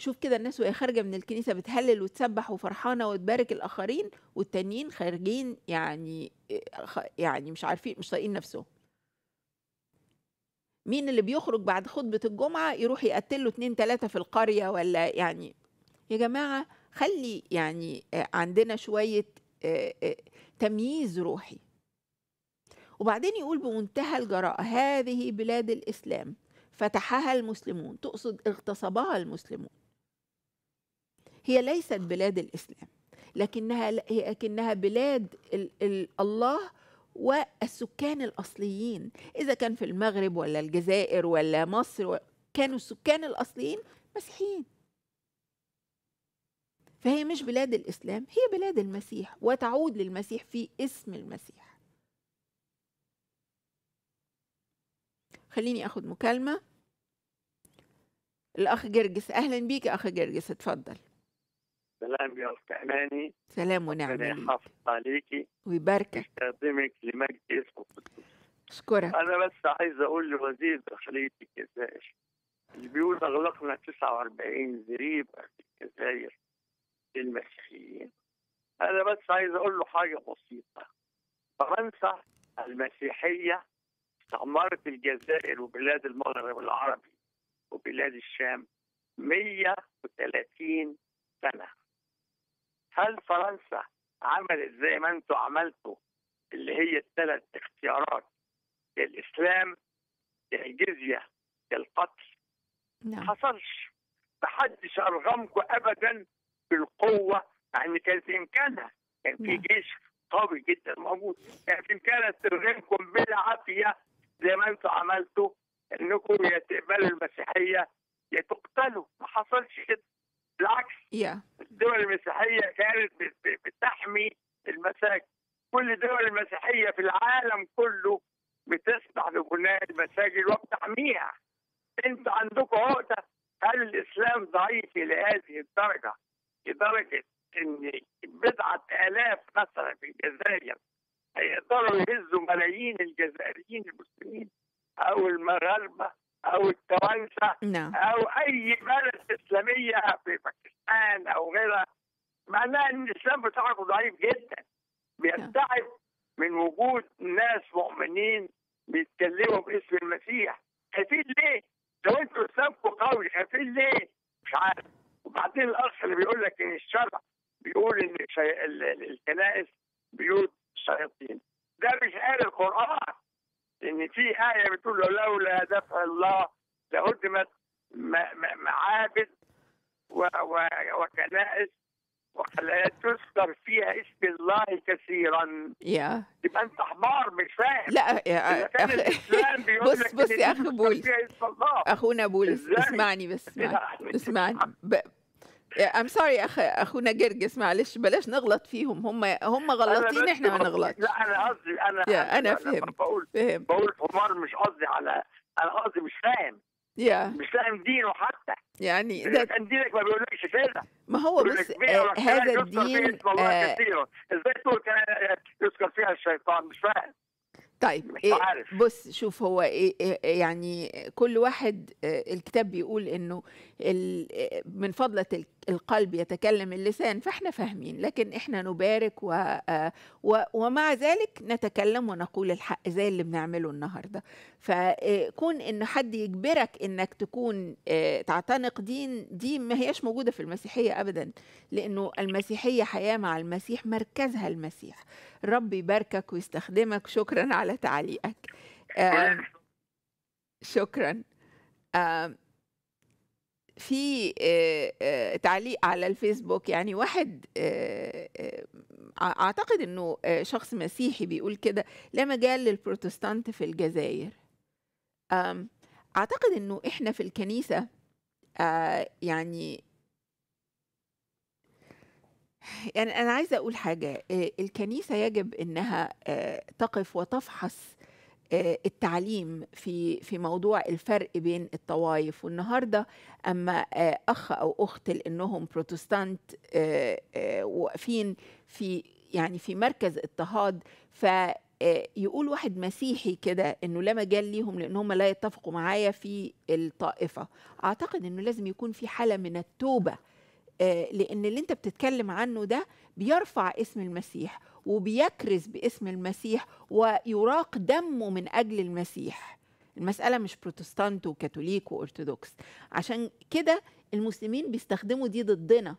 شوف كده الناس وهي خارجة من الكنيسة بتهلل وتسبح وفرحانة وتبارك الآخرين والتانيين خارجين يعني يعني مش عارفين مش طايقين نفسهم. مين اللي بيخرج بعد خطبة الجمعة يروح يقتل له اتنين تلاتة في القرية ولا يعني؟ يا جماعة خلي يعني عندنا شوية تمييز روحي. وبعدين يقول بمنتهى الجراءة هذه بلاد الإسلام فتحها المسلمون تقصد اغتصبها المسلمون. هي ليست بلاد الإسلام لكنها لكنها بلاد ال ال الله والسكان الأصليين. إذا كان في المغرب ولا الجزائر ولا مصر كانوا السكان الأصليين مسيحيين. فهي مش بلاد الإسلام هي بلاد المسيح وتعود للمسيح في اسم المسيح. خليني اخد مكالمة. الأخ جرجس أهلا بيك أخ جرجس اتفضل. سلام يا أخت أماني سلام ونعم ربنا يحافظ عليكي ويباركك. ويستخدمك لمجد اسمه أشكرك. أنا بس عايز أقول لوزير داخلية الجزائر اللي بيقول أغلقنا 49 زريبة في الجزائر للمسيحيين. أنا بس عايز أقول له حاجة بسيطة. فرنسا المسيحية استعمرت الجزائر وبلاد المغرب العربي وبلاد الشام 130 سنة. هل فرنسا عملت زي ما أنتوا عملتوا اللي هي الثلاث اختيارات يا الإسلام يا الجزية يا القتل؟ ما نعم. حصلش. محدش ارغمكم ابدا بالقوة. يعني كان في إمكانها. كان في نعم. جيش قوي جدا موجود. كان في إمكانها ترغمكم بالعافية زي ما أنتوا عملتوا. إنكم يا تقبلوا المسيحية يا تقتلوا. ما حصلش كده. بالعكس يا الدول المسيحية كانت بت- بت- بتحمي المساجد. كل الدول المسيحية في العالم كله بتسمح ببناء المساجد وبتحميها. انت عندكم عقدة؟ هل الإسلام ضعيف إلى هذه الدرجة؟ لدرجة إن بضعة آلاف مثلا في الجزائر هيقدروا يهزوا ملايين الجزائريين المسلمين أو المغاربة أو التوانسة نعم. أو أي بلد إسلامية في باكستان أو غيرها معناها إن الإسلام بتاعكم ضعيف جدا. بيبتعد من وجود ناس مؤمنين بيتكلموا باسم المسيح. خايفين ليه؟ لو أنتوا إسلامكم قوي خايفين ليه؟ مش عارف. وبعدين الأخ اللي بيقول لك إن الشرع بيقول إن الكنائس بيوت الشياطين. ده مش آية القرآن. لأن في آية بتقول لولا دفع الله لهدمت معابد وكنائس وخلايات تذكر فيها اسم الله كثيرا يا يبقى أنت حمار مش فاهم لا يا أخ... بص بص يا تذكر بولس. أخونا بولس؟ اسمعني بس اسمعني اسمعني. ام sorry اخ أخونا جرجس معلش بلاش نغلط فيهم. هم هم غلطين بس إحنا ما نغلطش. لا أنا قصدي أنا يا، أنا لما فهمت. بقول فهم بقول حمار مش قصدي على أنا قصدي مش فاهم. يا مش فاهم دينه حتى. يعني ده كان دينك ما بيقولكش كده. ما هو بيع آه هذا الدين آه إزاي تقول يذكر فيها الشيطان مش فاهم. طيب مش إيه عارف. بص شوف هو إيه إيه يعني كل واحد آه، الكتاب بيقول إنه ال- آه، من فضلة ال- القلب يتكلم اللسان فإحنا فاهمين لكن إحنا نبارك و آه، و- ومع ذلك نتكلم ونقول الحق زي اللي بنعمله النهارده فكون إن حد يجبرك إنك تكون آه، تعتنق دين دي ما هياش موجودة في المسيحية ابدا لأنه المسيحية حياة مع المسيح مركزها المسيح. الرب يباركك ويستخدمك. شكرا على تعليقك. آم، شكرا. في آه، آه، تعليق على الفيسبوك. يعني واحد آه، آه، أعتقد إنه آه، شخص مسيحي بيقول كده لا مجال للبروتستانت في الجزائر. أعتقد إنه إحنا في الكنيسة آه، يعني يعني أنا عايزة أقول حاجة آه، الكنيسة يجب إنها آه، تقف وتفحص التعليم في في موضوع الفرق بين الطوائف. والنهاردة أما أخ أو أخت لأنهم بروتستانت واقفين في يعني في مركز اضطهاد ف يقول واحد مسيحي كده إنه لا مجال ليهم لانهم لا يتفقوا معايا في الطائفة. أعتقد إنه لازم يكون في حالة من التوبة آه، لأن اللي أنت بتتكلم عنه ده بيرفع اسم المسيح وبيكرز باسم المسيح ويراق دمه من أجل المسيح. المسألة مش بروتستانت وكاثوليك وأرثوذكس. عشان كده المسلمين بيستخدموا دي ضدنا.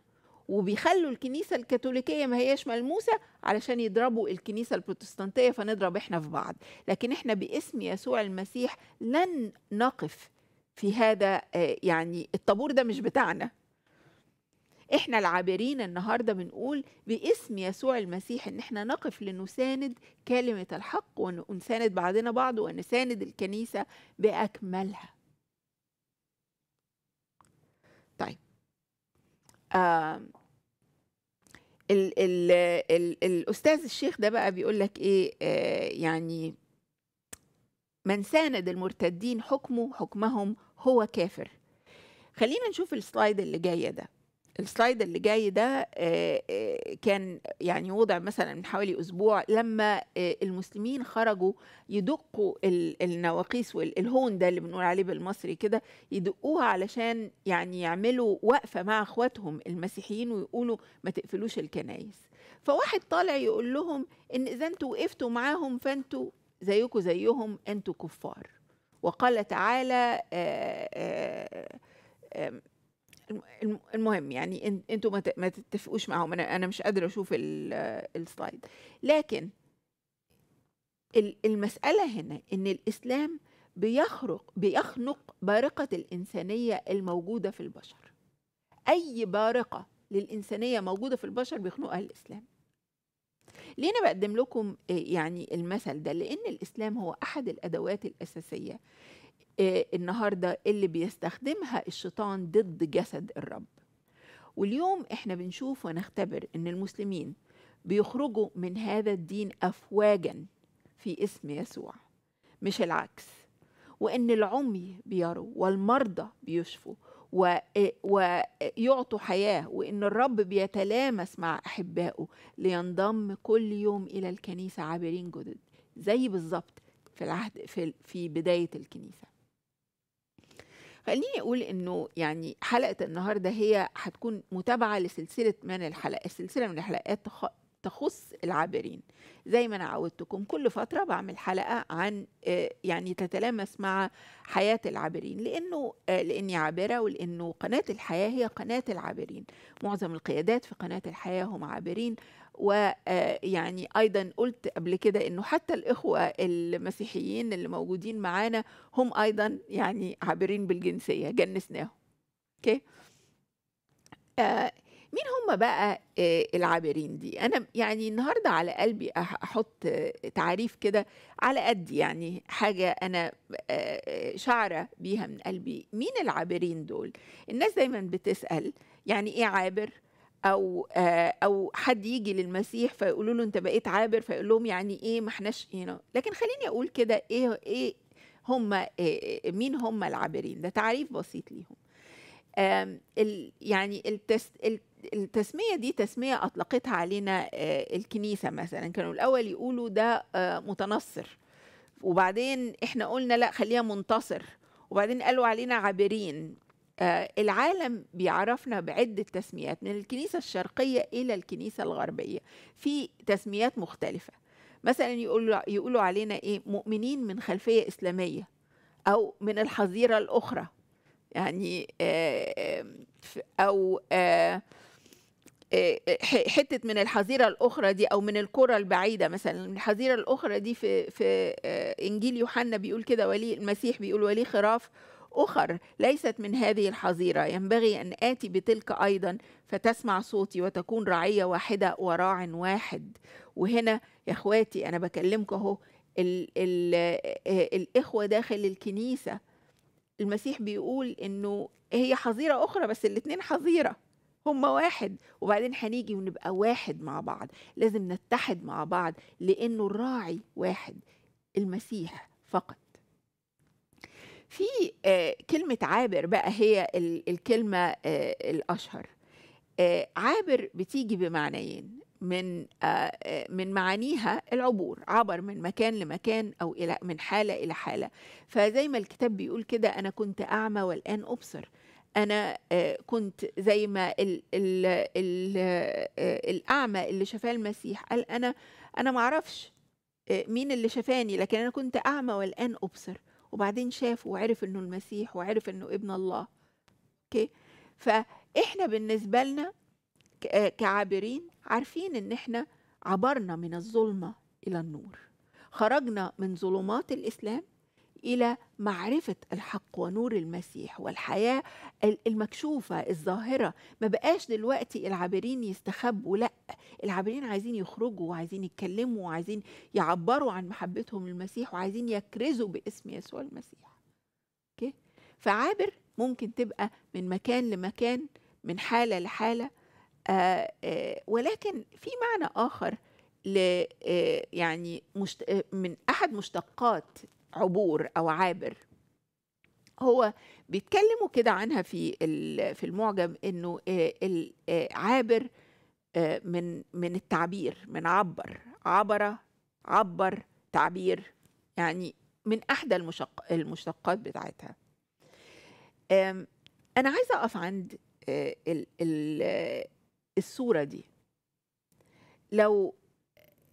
وبيخلوا الكنيسة الكاثوليكية ما هياش ملموسة علشان يضربوا الكنيسة البروتستانتية فنضرب إحنا في بعض. لكن إحنا باسم يسوع المسيح لن نقف في هذا آه، يعني الطابور ده مش بتاعنا. إحنا العابرين النهارده بنقول باسم يسوع المسيح إن إحنا نقف لنساند كلمة الحق ونساند بعضنا بعض ونساند الكنيسة بأكملها. طيب. ال ال ال الأستاذ الشيخ ده بقى بيقول لك إيه آه يعني من ساند المرتدين حكمه حكمهم هو كافر. خلينا نشوف ال slide اللي جاية ده. ال slide اللي جاي ده آه، آه، كان يعني وضع مثلا من حوالي أسبوع لما آه، المسلمين خرجوا يدقوا ال- النواقيس والهون ده اللي بنقول عليه بالمصري كده يدقوها علشان يعني يعملوا وقفة مع أخواتهم المسيحيين ويقولوا ما تقفلوش الكنايس. فواحد طالع يقول لهم إن إذا أنتوا وقفتوا معاهم فأنتوا زيكم زيهم أنتوا كفار. وقال تعالى آم، الم- المهم يعني إنتوا ما تتفقوش معاهم. أنا أنا مش قادرة أشوف ال- السلايد. لكن ال- المسألة هنا إن الإسلام بيخرق بيخنق بارقة الإنسانية الموجودة في البشر. أي بارقة للإنسانية موجودة في البشر بيخنقها الإسلام. ليه أنا بقدم لكم آه، يعني المثل ده؟ لأن الإسلام هو أحد الأدوات الأساسية النهارده اللي بيستخدمها الشيطان ضد جسد الرب. واليوم إحنا بنشوف ونختبر إن المسلمين بيخرجوا من هذا الدين افواجا في اسم يسوع مش العكس. وإن العمي بيروا والمرضى بيشفوا و- ويعطوا حياة وإن الرب بيتلامس مع أحبائه لينضم كل يوم إلى الكنيسة عابرين جدد زي بالظبط في العهد في في بداية الكنيسة. خليني أقول إنه يعني حلقة النهارده هي هتكون متابعة لسلسلة من الحلقات سلسلة من الحلقات تخ- تخص العابرين. زي ما أنا عودتكم كل فترة بعمل حلقة عن آه، يعني تتلامس مع حياة العابرين. لأنه آه، لأني عابرة ولأنه قناة الحياة هي قناة العابرين. معظم القيادات في قناة الحياة هم عابرين. ويعني أيضا قلت قبل كده إنه حتى الإخوة المسيحيين اللي موجودين معانا هم أيضا يعني عابرين بالجنسية جنسناهم. أوكي؟ آه مين هم بقى آه العابرين دي؟ أنا يعني النهارده على قلبي أحط آه، تعريف كده على قد يعني حاجة أنا آه، شعرة بيها من قلبي. مين العابرين دول؟ الناس دايما بتسأل يعني إيه عابر؟ أو آه، أو حد يجي للمسيح فيقولوا له أنت بقيت عابر فيقول لهم يعني إيه ما إحناش هنا لكن خليني أقول كده إيه إيه هم إيه مين هم العابرين؟ ده تعريف بسيط ليهم. يعني التس ال- التسمية دي تسمية أطلقتها علينا آه، الكنيسة مثلا. كانوا الأول يقولوا ده آه، متنصر. وبعدين إحنا قلنا لا خليها منتصر. وبعدين قالوا علينا عابرين. آه، العالم بيعرفنا بعدة تسميات من الكنيسة الشرقية إلى الكنيسة الغربية في تسميات مختلفة. مثلا يقولوا يقولوا علينا إيه؟ مؤمنين من خلفية إسلامية أو من الحظيرة الأخرى. يعني آه، أو آه، آه، حتة من الحظيرة الأخرى دي أو من القرى البعيدة مثلا. الحظيرة الأخرى دي في في آه، إنجيل يوحنا بيقول كده ولي المسيح بيقول ولي خراف أخر ليست من هذه الحظيرة. ينبغي أن آتي بتلك أيضا فتسمع صوتي وتكون رعية واحدة وراع واحد. وهنا يا إخواتي أنا بكلمكم أهو ال ال الإخوة داخل الكنيسة. المسيح بيقول إنه هي حظيرة أخرى بس الاتنين حظيرة. هما واحد. وبعدين هنيجي ونبقى واحد مع بعض. لازم نتحد مع بعض لأنه الراعي واحد المسيح فقط. في آه، كلمة عابر بقى هي ال- الكلمة آه، الأشهر. آه، عابر بتيجي بمعنيين من من معانيها العبور عبر من مكان لمكان أو إلى من حالة إلى حالة. فزي ما الكتاب بيقول كده أنا كنت أعمى والآن أبصر. أنا آه، كنت زي ما ال ال ال الأعمى اللي شفاه المسيح قال أنا أنا معرفش آه، مين اللي شفاني لكن أنا كنت أعمى والآن أبصر. وبعدين شاف وعرف إنه المسيح وعرف إنه ابن الله. أوكي؟ فإحنا بالنسبة لنا آه كعابرين عارفين إن إحنا عبرنا من الظلمة إلى النور. خرجنا من ظلمات الإسلام إلى معرفة الحق ونور المسيح والحياة ال- المكشوفة الظاهرة. ما بقاش دلوقتي العابرين يستخبوا لأ العابرين عايزين يخرجوا وعايزين يتكلموا وعايزين يعبروا عن محبتهم للمسيح وعايزين يكرزوا باسم يسوع المسيح. أوكي؟ فعابر ممكن تبقى من مكان لمكان من حالة لحالة. آه آه ولكن في معنى آخر ل آه يعني مشت... من أحد مشتقات عبور أو عابر. هو بيتكلموا كده عنها في في المعجم إنه آه، آه، عابر آه، من من التعبير من عبر. عبر عبر تعبير يعني من أحدى المشق المشتقات بتاعتها. أنا عايزة أقف عند ال- ال- الصورة دي. لو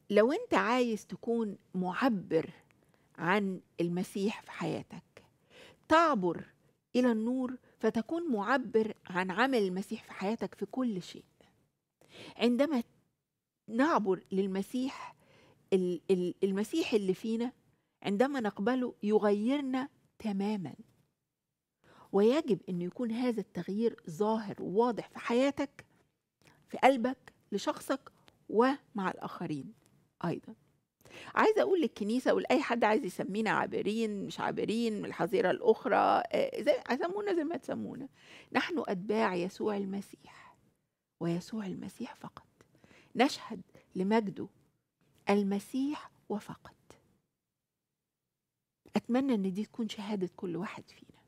لو أنت عايز تكون معبر عن المسيح في حياتك. تعبر إلى النور فتكون معبر عن عمل المسيح في حياتك في كل شيء. عندما نعبر للمسيح ال- ال- المسيح اللي فينا عندما نقبله يغيرنا تماما. ويجب إن يكون هذا التغيير ظاهر وواضح في حياتك في قلبك لشخصك ومع الآخرين أيضا. عايزة أقول للكنيسة ولأي حد عايز يسمينا عابرين مش عابرين من الحظيرة الأخرى آه، زي سمونا زي ما تسمونا. نحن أتباع يسوع المسيح ويسوع المسيح فقط. نشهد لمجده المسيح وفقط. أتمنى إن دي تكون شهادة كل واحد فينا.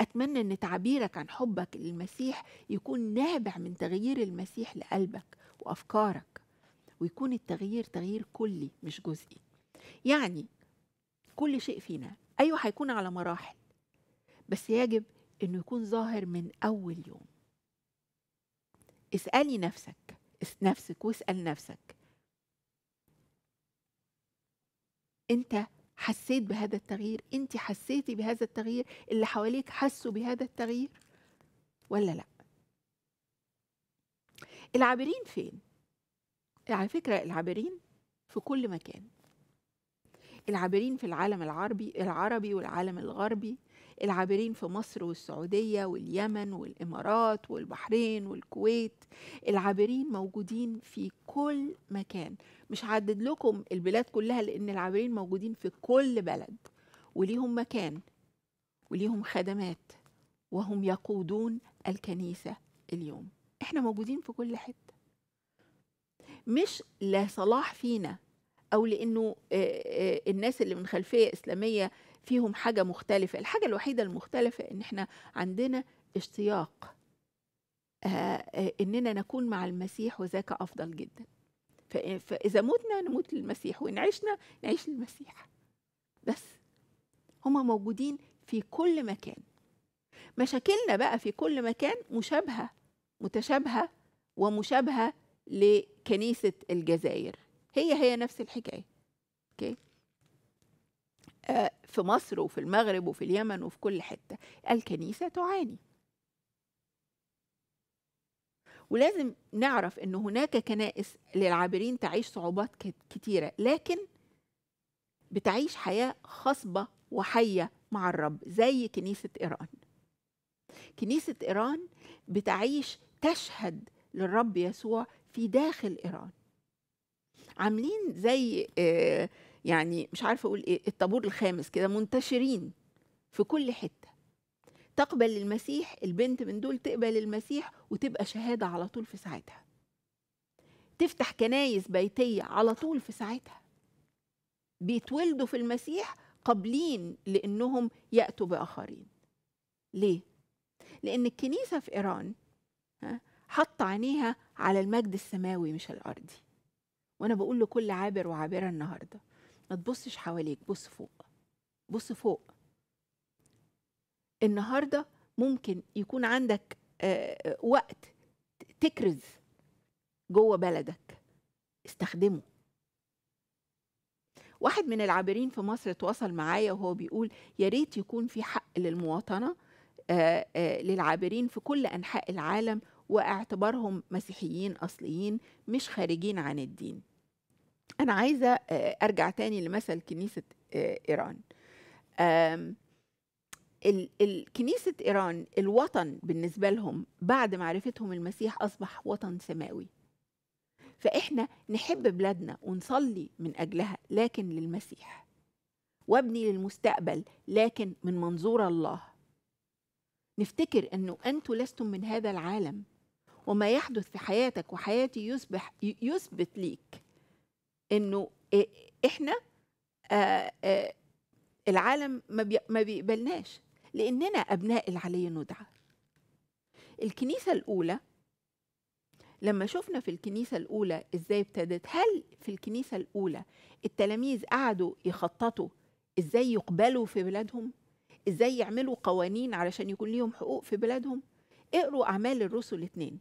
أتمنى إن تعبيرك عن حبك للمسيح يكون نابع من تغيير المسيح لقلبك وأفكارك. ويكون التغيير تغيير كلي مش جزئي. يعني كل شيء فينا أيوه هيكون على مراحل بس يجب إنه يكون ظاهر من أول يوم. اسألي نفسك نفسك واسأل نفسك. أنت حسيت بهذا التغيير؟ أنت حسيتي بهذا التغيير؟ اللي حواليك حسوا بهذا التغيير؟ ولا لأ؟ العابرين فين؟ على فكرة العابرين في كل مكان. العابرين في العالم العربي العربي والعالم الغربي العابرين في مصر والسعودية واليمن والإمارات والبحرين والكويت العابرين موجودين في كل مكان. مش هعدد لكم البلاد كلها لأن العابرين موجودين في كل بلد وليهم مكان وليهم خدمات وهم يقودون الكنيسة اليوم. إحنا موجودين في كل حتة. مش لا صلاح فينا أو لأنه آه، آه، الناس اللي من خلفية إسلامية فيهم حاجة مختلفة. الحاجة الوحيدة المختلفة إن إحنا عندنا اشتياق آه، إننا نكون مع المسيح وذاك أفضل جدا. فإذا متنا نموت للمسيح وإن عشنا نعيش للمسيح. بس هما موجودين في كل مكان. مشاكلنا بقى في كل مكان مشابهة متشابهة ومشابهة لكنيسة الجزائر. هي هي نفس الحكاية. أوكي؟ آه، في مصر وفي المغرب وفي اليمن وفي كل حتة. الكنيسة تعاني. ولازم نعرف إن هناك كنائس للعابرين تعيش صعوبات كت- كتيرة لكن بتعيش حياة خصبة وحية مع الرب زي كنيسة إيران. كنيسة إيران بتعيش تشهد للرب يسوع في داخل إيران. عاملين زي آه، يعني مش عارفة أقول إيه الطابور الخامس كده منتشرين في كل حتة. تقبل المسيح البنت من دول تقبل المسيح وتبقى شهادة على طول في ساعتها. تفتح كنايس بيتية على طول في ساعتها. بيتولدوا في المسيح قابلين لأنهم يأتوا بآخرين. ليه؟ لأن الكنيسة في إيران ها، حاطه عينيها على المجد السماوي مش الارضي وأنا بقول لكل عابر وعابرة النهارده ما تبصش حواليك بص فوق. بص فوق. النهارده ممكن يكون عندك آه، آه، وقت تكرز جوه بلدك. استخدمه. واحد من العابرين في مصر اتواصل معايا وهو بيقول يا ريت يكون في حق للمواطنة آه، للعابرين في كل أنحاء العالم واعتبارهم مسيحيين أصليين مش خارجين عن الدين. أنا عايزة آه، أرجع تاني لمثل كنيسة آه، إيران. آم، ال- ال- كنيسة إيران الوطن بالنسبة لهم بعد معرفتهم المسيح أصبح وطن سماوي. فإحنا نحب بلادنا ونصلي من أجلها لكن للمسيح. وابني للمستقبل لكن من منظور الله. نفتكر إنه أنتم لستم من هذا العالم. وما يحدث في حياتك وحياتي يصبح يثبت ليك إنه إحنا آه، آه، العالم ما. ما بيقبلناش لأننا أبناء العلي ندعى الكنيسة الأولى لما شفنا في الكنيسة الأولى إزاي ابتدت هل في الكنيسة الأولى التلاميذ قعدوا يخططوا إزاي يقبلوا في بلادهم؟ إزاي يعملوا قوانين علشان يكون ليهم حقوق في بلادهم؟ اقروا أعمال الرسل اتنين.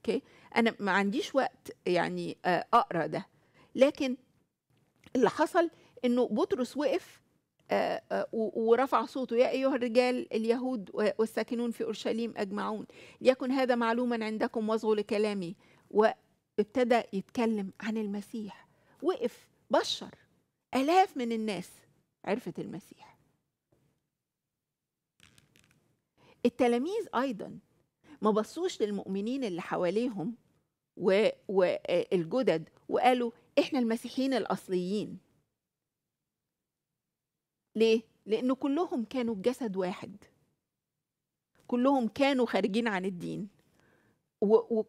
أوكي؟ أنا ما عنديش وقت يعني آه، أقرأ ده. لكن اللي حصل إنه بطرس وقف آه، آه، ورفع صوته يا أيها الرجال اليهود والساكنون في أورشليم أجمعون ليكن هذا معلوما عندكم واصغوا لكلامي. وابتدى يتكلم عن المسيح. وقف بشر آلاف من الناس عرفت المسيح. التلاميذ أيضا ما بصوش للمؤمنين اللي حواليهم والجدد وقالوا إحنا المسيحيين الأصليين. ليه؟ لأنه كلهم كانوا جسد واحد. كلهم كانوا خارجين عن الدين.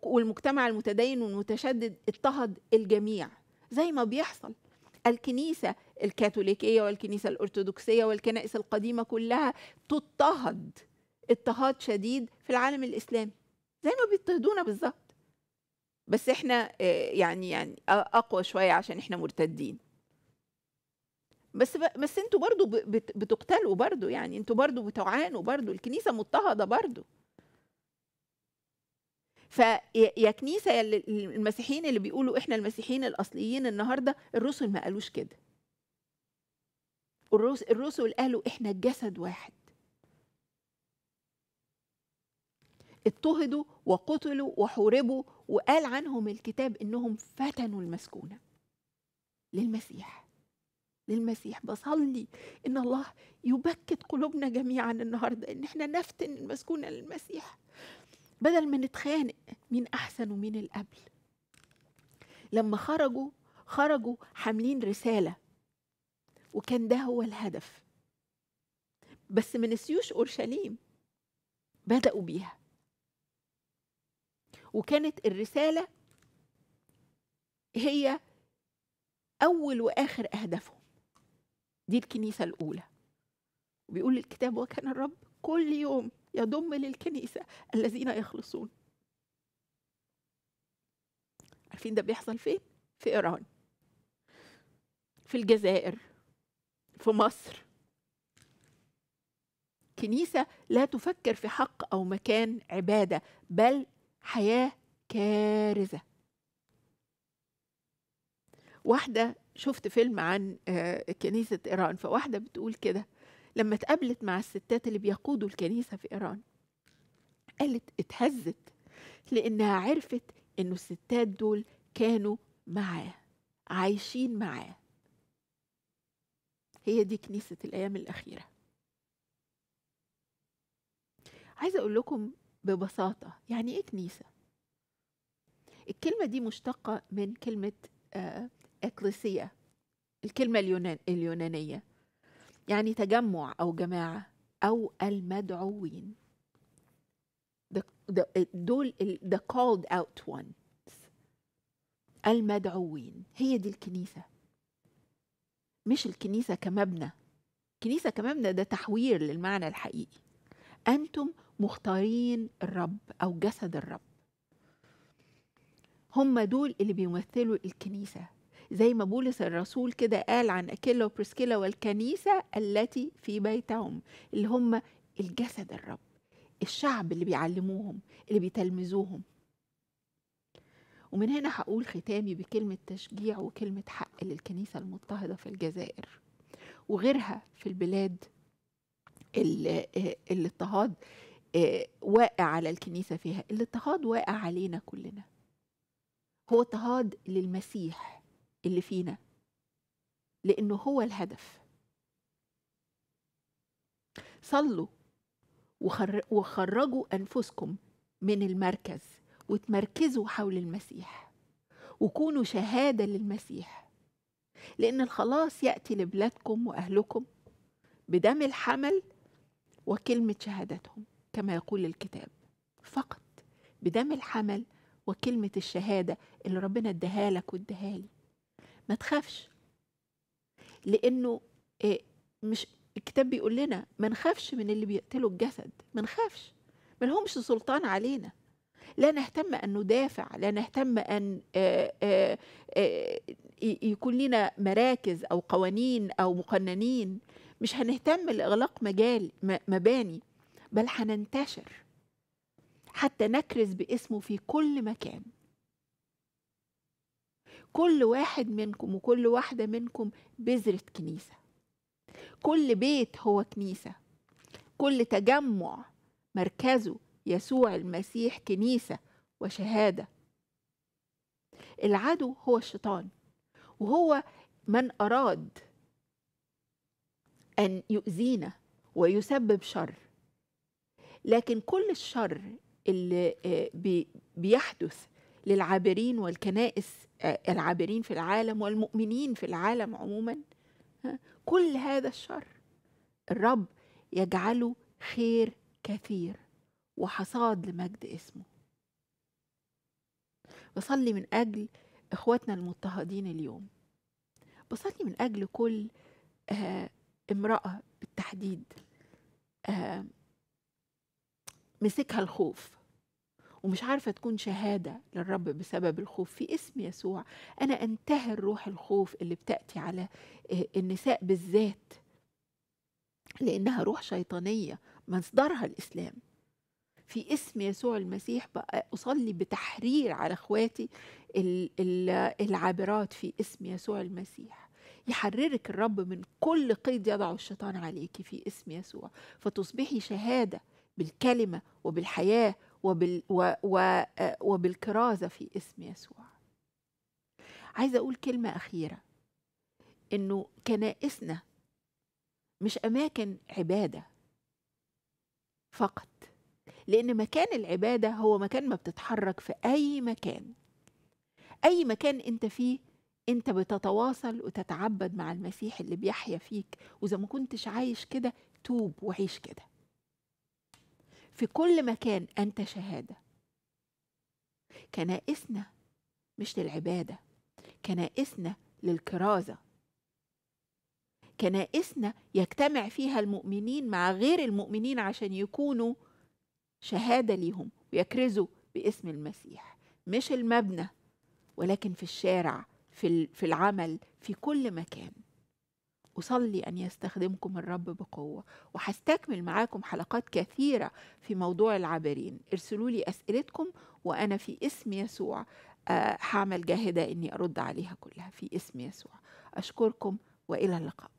والمجتمع المتدين والمتشدد اضطهد الجميع. زي ما بيحصل. الكنيسة الكاثوليكية والكنيسة الأرثوذكسية والكنائس القديمة كلها تضطهد. اضطهاد شديد في العالم الإسلامي. زي ما بيضطهدونا بالظبط. بس إحنا آه، يعني يعني أ- أقوى شوية عشان إحنا مرتدين. بس بس أنتوا برضو بتقتلوا برضو يعني. أنتوا برضو بتعانوا برضو. الكنيسة مضطهدة برضو. فيا كنيسة يا المسيحيين اللي بيقولوا إحنا المسيحيين الأصليين النهارده الرسل ما قالوش كده. الرس- الرسل قالوا إحنا جسد واحد. اضطهدوا وقتلوا وحوربوا وقال عنهم الكتاب إنهم فتنوا المسكونة. للمسيح. للمسيح. بصلي إن الله يبكت قلوبنا جميعا النهارده إن إحنا نفتن المسكونة للمسيح. بدل ما نتخانق مين أحسن ومين القبل. لما خرجوا خرجوا حاملين رسالة. وكان ده هو الهدف. بس ما نسيوش أورشليم. بدأوا بيها. وكانت الرسالة هي أول وآخر أهدافهم. دي الكنيسة الأولى. بيقول الكتاب وكان الرب كل يوم يضم للكنيسة الذين يخلصون. عارفين ده بيحصل فين؟ في إيران في الجزائر في مصر. كنيسة لا تفكر في حق أو مكان عبادة بل حياة كارثة. واحدة شفت فيلم عن آه، كنيسة إيران فواحدة بتقول كده لما اتقابلت مع الستات اللي بيقودوا الكنيسة في إيران قالت اتهزت لأنها عرفت إنه الستات دول كانوا معاه عايشين معاه. هي دي كنيسة الأيام الأخيرة. عايزة أقول لكم ببساطة. يعني إيه كنيسة؟ الكلمة دي مشتقة من كلمة آه، إكليسية الكلمة اليونان اليونانية. يعني تجمع أو جماعة أو المدعوين. دول the called out ones. المدعوين. هي دي الكنيسة. مش الكنيسة كمبنى. كنيسة كمبنى ده تحوير للمعنى الحقيقي. أنتم مختارين الرب أو جسد الرب. هم دول اللي بيمثلوا الكنيسة. زي ما بولس الرسول كده قال عن أكيلا وبرسكيلا والكنيسة التي في بيتهم اللي هم الجسد الرب الشعب اللي بيعلموهم اللي بيتلمذوهم. ومن هنا هقول ختامي بكلمة تشجيع وكلمة حق للكنيسة المضطهدة في الجزائر وغيرها في البلاد ال- آه، الاضطهاد. واقع على الكنيسة فيها. الاضطهاد واقع علينا كلنا. هو اضطهاد للمسيح اللي فينا لأنه هو الهدف. صلوا وخر- وخرجوا أنفسكم من المركز وتمركزوا حول المسيح وكونوا شهادة للمسيح. لأن الخلاص يأتي لبلادكم وأهلكم بدم الحمل وكلمة شهادتهم. كما يقول الكتاب. فقط بدم الحمل وكلمة الشهادة اللي ربنا اداها لك واداها لي. ما تخافش. لأنه آه، مش الكتاب بيقول لنا ما نخافش من اللي بيقتلوا الجسد. ما نخافش. ما لهمش سلطان علينا. لا نهتم أن ندافع لا نهتم أن آه، آه، يكون لنا مراكز أو قوانين أو مقننين. مش هنهتم لإغلاق مجال مباني. بل هننتشر حتى نكرز باسمه في كل مكان. كل واحد منكم وكل واحدة منكم بذرة كنيسة. كل بيت هو كنيسة. كل تجمع مركزه يسوع المسيح كنيسة وشهادة. العدو هو الشيطان وهو من أراد أن يؤذينا ويسبب شر. لكن كل الشر اللي آه، بي- بيحدث للعابرين والكنائس آه، العابرين في العالم والمؤمنين في العالم عموما كل هذا الشر الرب يجعله خير كثير وحصاد لمجد اسمه. بصلي من أجل إخواتنا المضطهدين اليوم. بصلي من أجل كل آه امرأة بالتحديد مسكها الخوف. ومش عارفة تكون شهادة للرب بسبب الخوف. في اسم يسوع أنا أنتهر روح الخوف اللي بتأتي على آه، النساء بالذات. لأنها روح شيطانية مصدرها الإسلام. في اسم يسوع المسيح بقى أصلي بتحرير على إخواتي ال- ال- العابرات. في اسم يسوع المسيح. يحررك الرب من كل قيد يضع الشيطان عليك. في اسم يسوع. فتصبحي شهادة بالكلمة وبالحياة وبال و و آه، وبالكرازة في اسم يسوع. عايزة أقول كلمة أخيرة إنه كنائسنا مش أماكن عبادة فقط لأن مكان العبادة هو مكان ما بتتحرك في أي مكان. أي مكان أنت فيه أنت بتتواصل وتتعبد مع المسيح اللي بيحيا فيك وإذا ما كنتش عايش كده توب وعيش كده. في كل مكان أنت شهادة. كنائسنا مش للعبادة. كنائسنا للكرازة. كنائسنا يجتمع فيها المؤمنين مع غير المؤمنين عشان يكونوا شهادة ليهم ويكرزوا باسم المسيح. مش المبنى ولكن في الشارع في ال- في العمل في كل مكان. أصلي أن يستخدمكم الرب بقوة وهستكمل معاكم حلقات كثيرة في موضوع العابرين. ارسلوا لي أسئلتكم وأنا في اسم يسوع آه، هعمل جاهدة أني أرد عليها كلها في اسم يسوع. أشكركم وإلى اللقاء.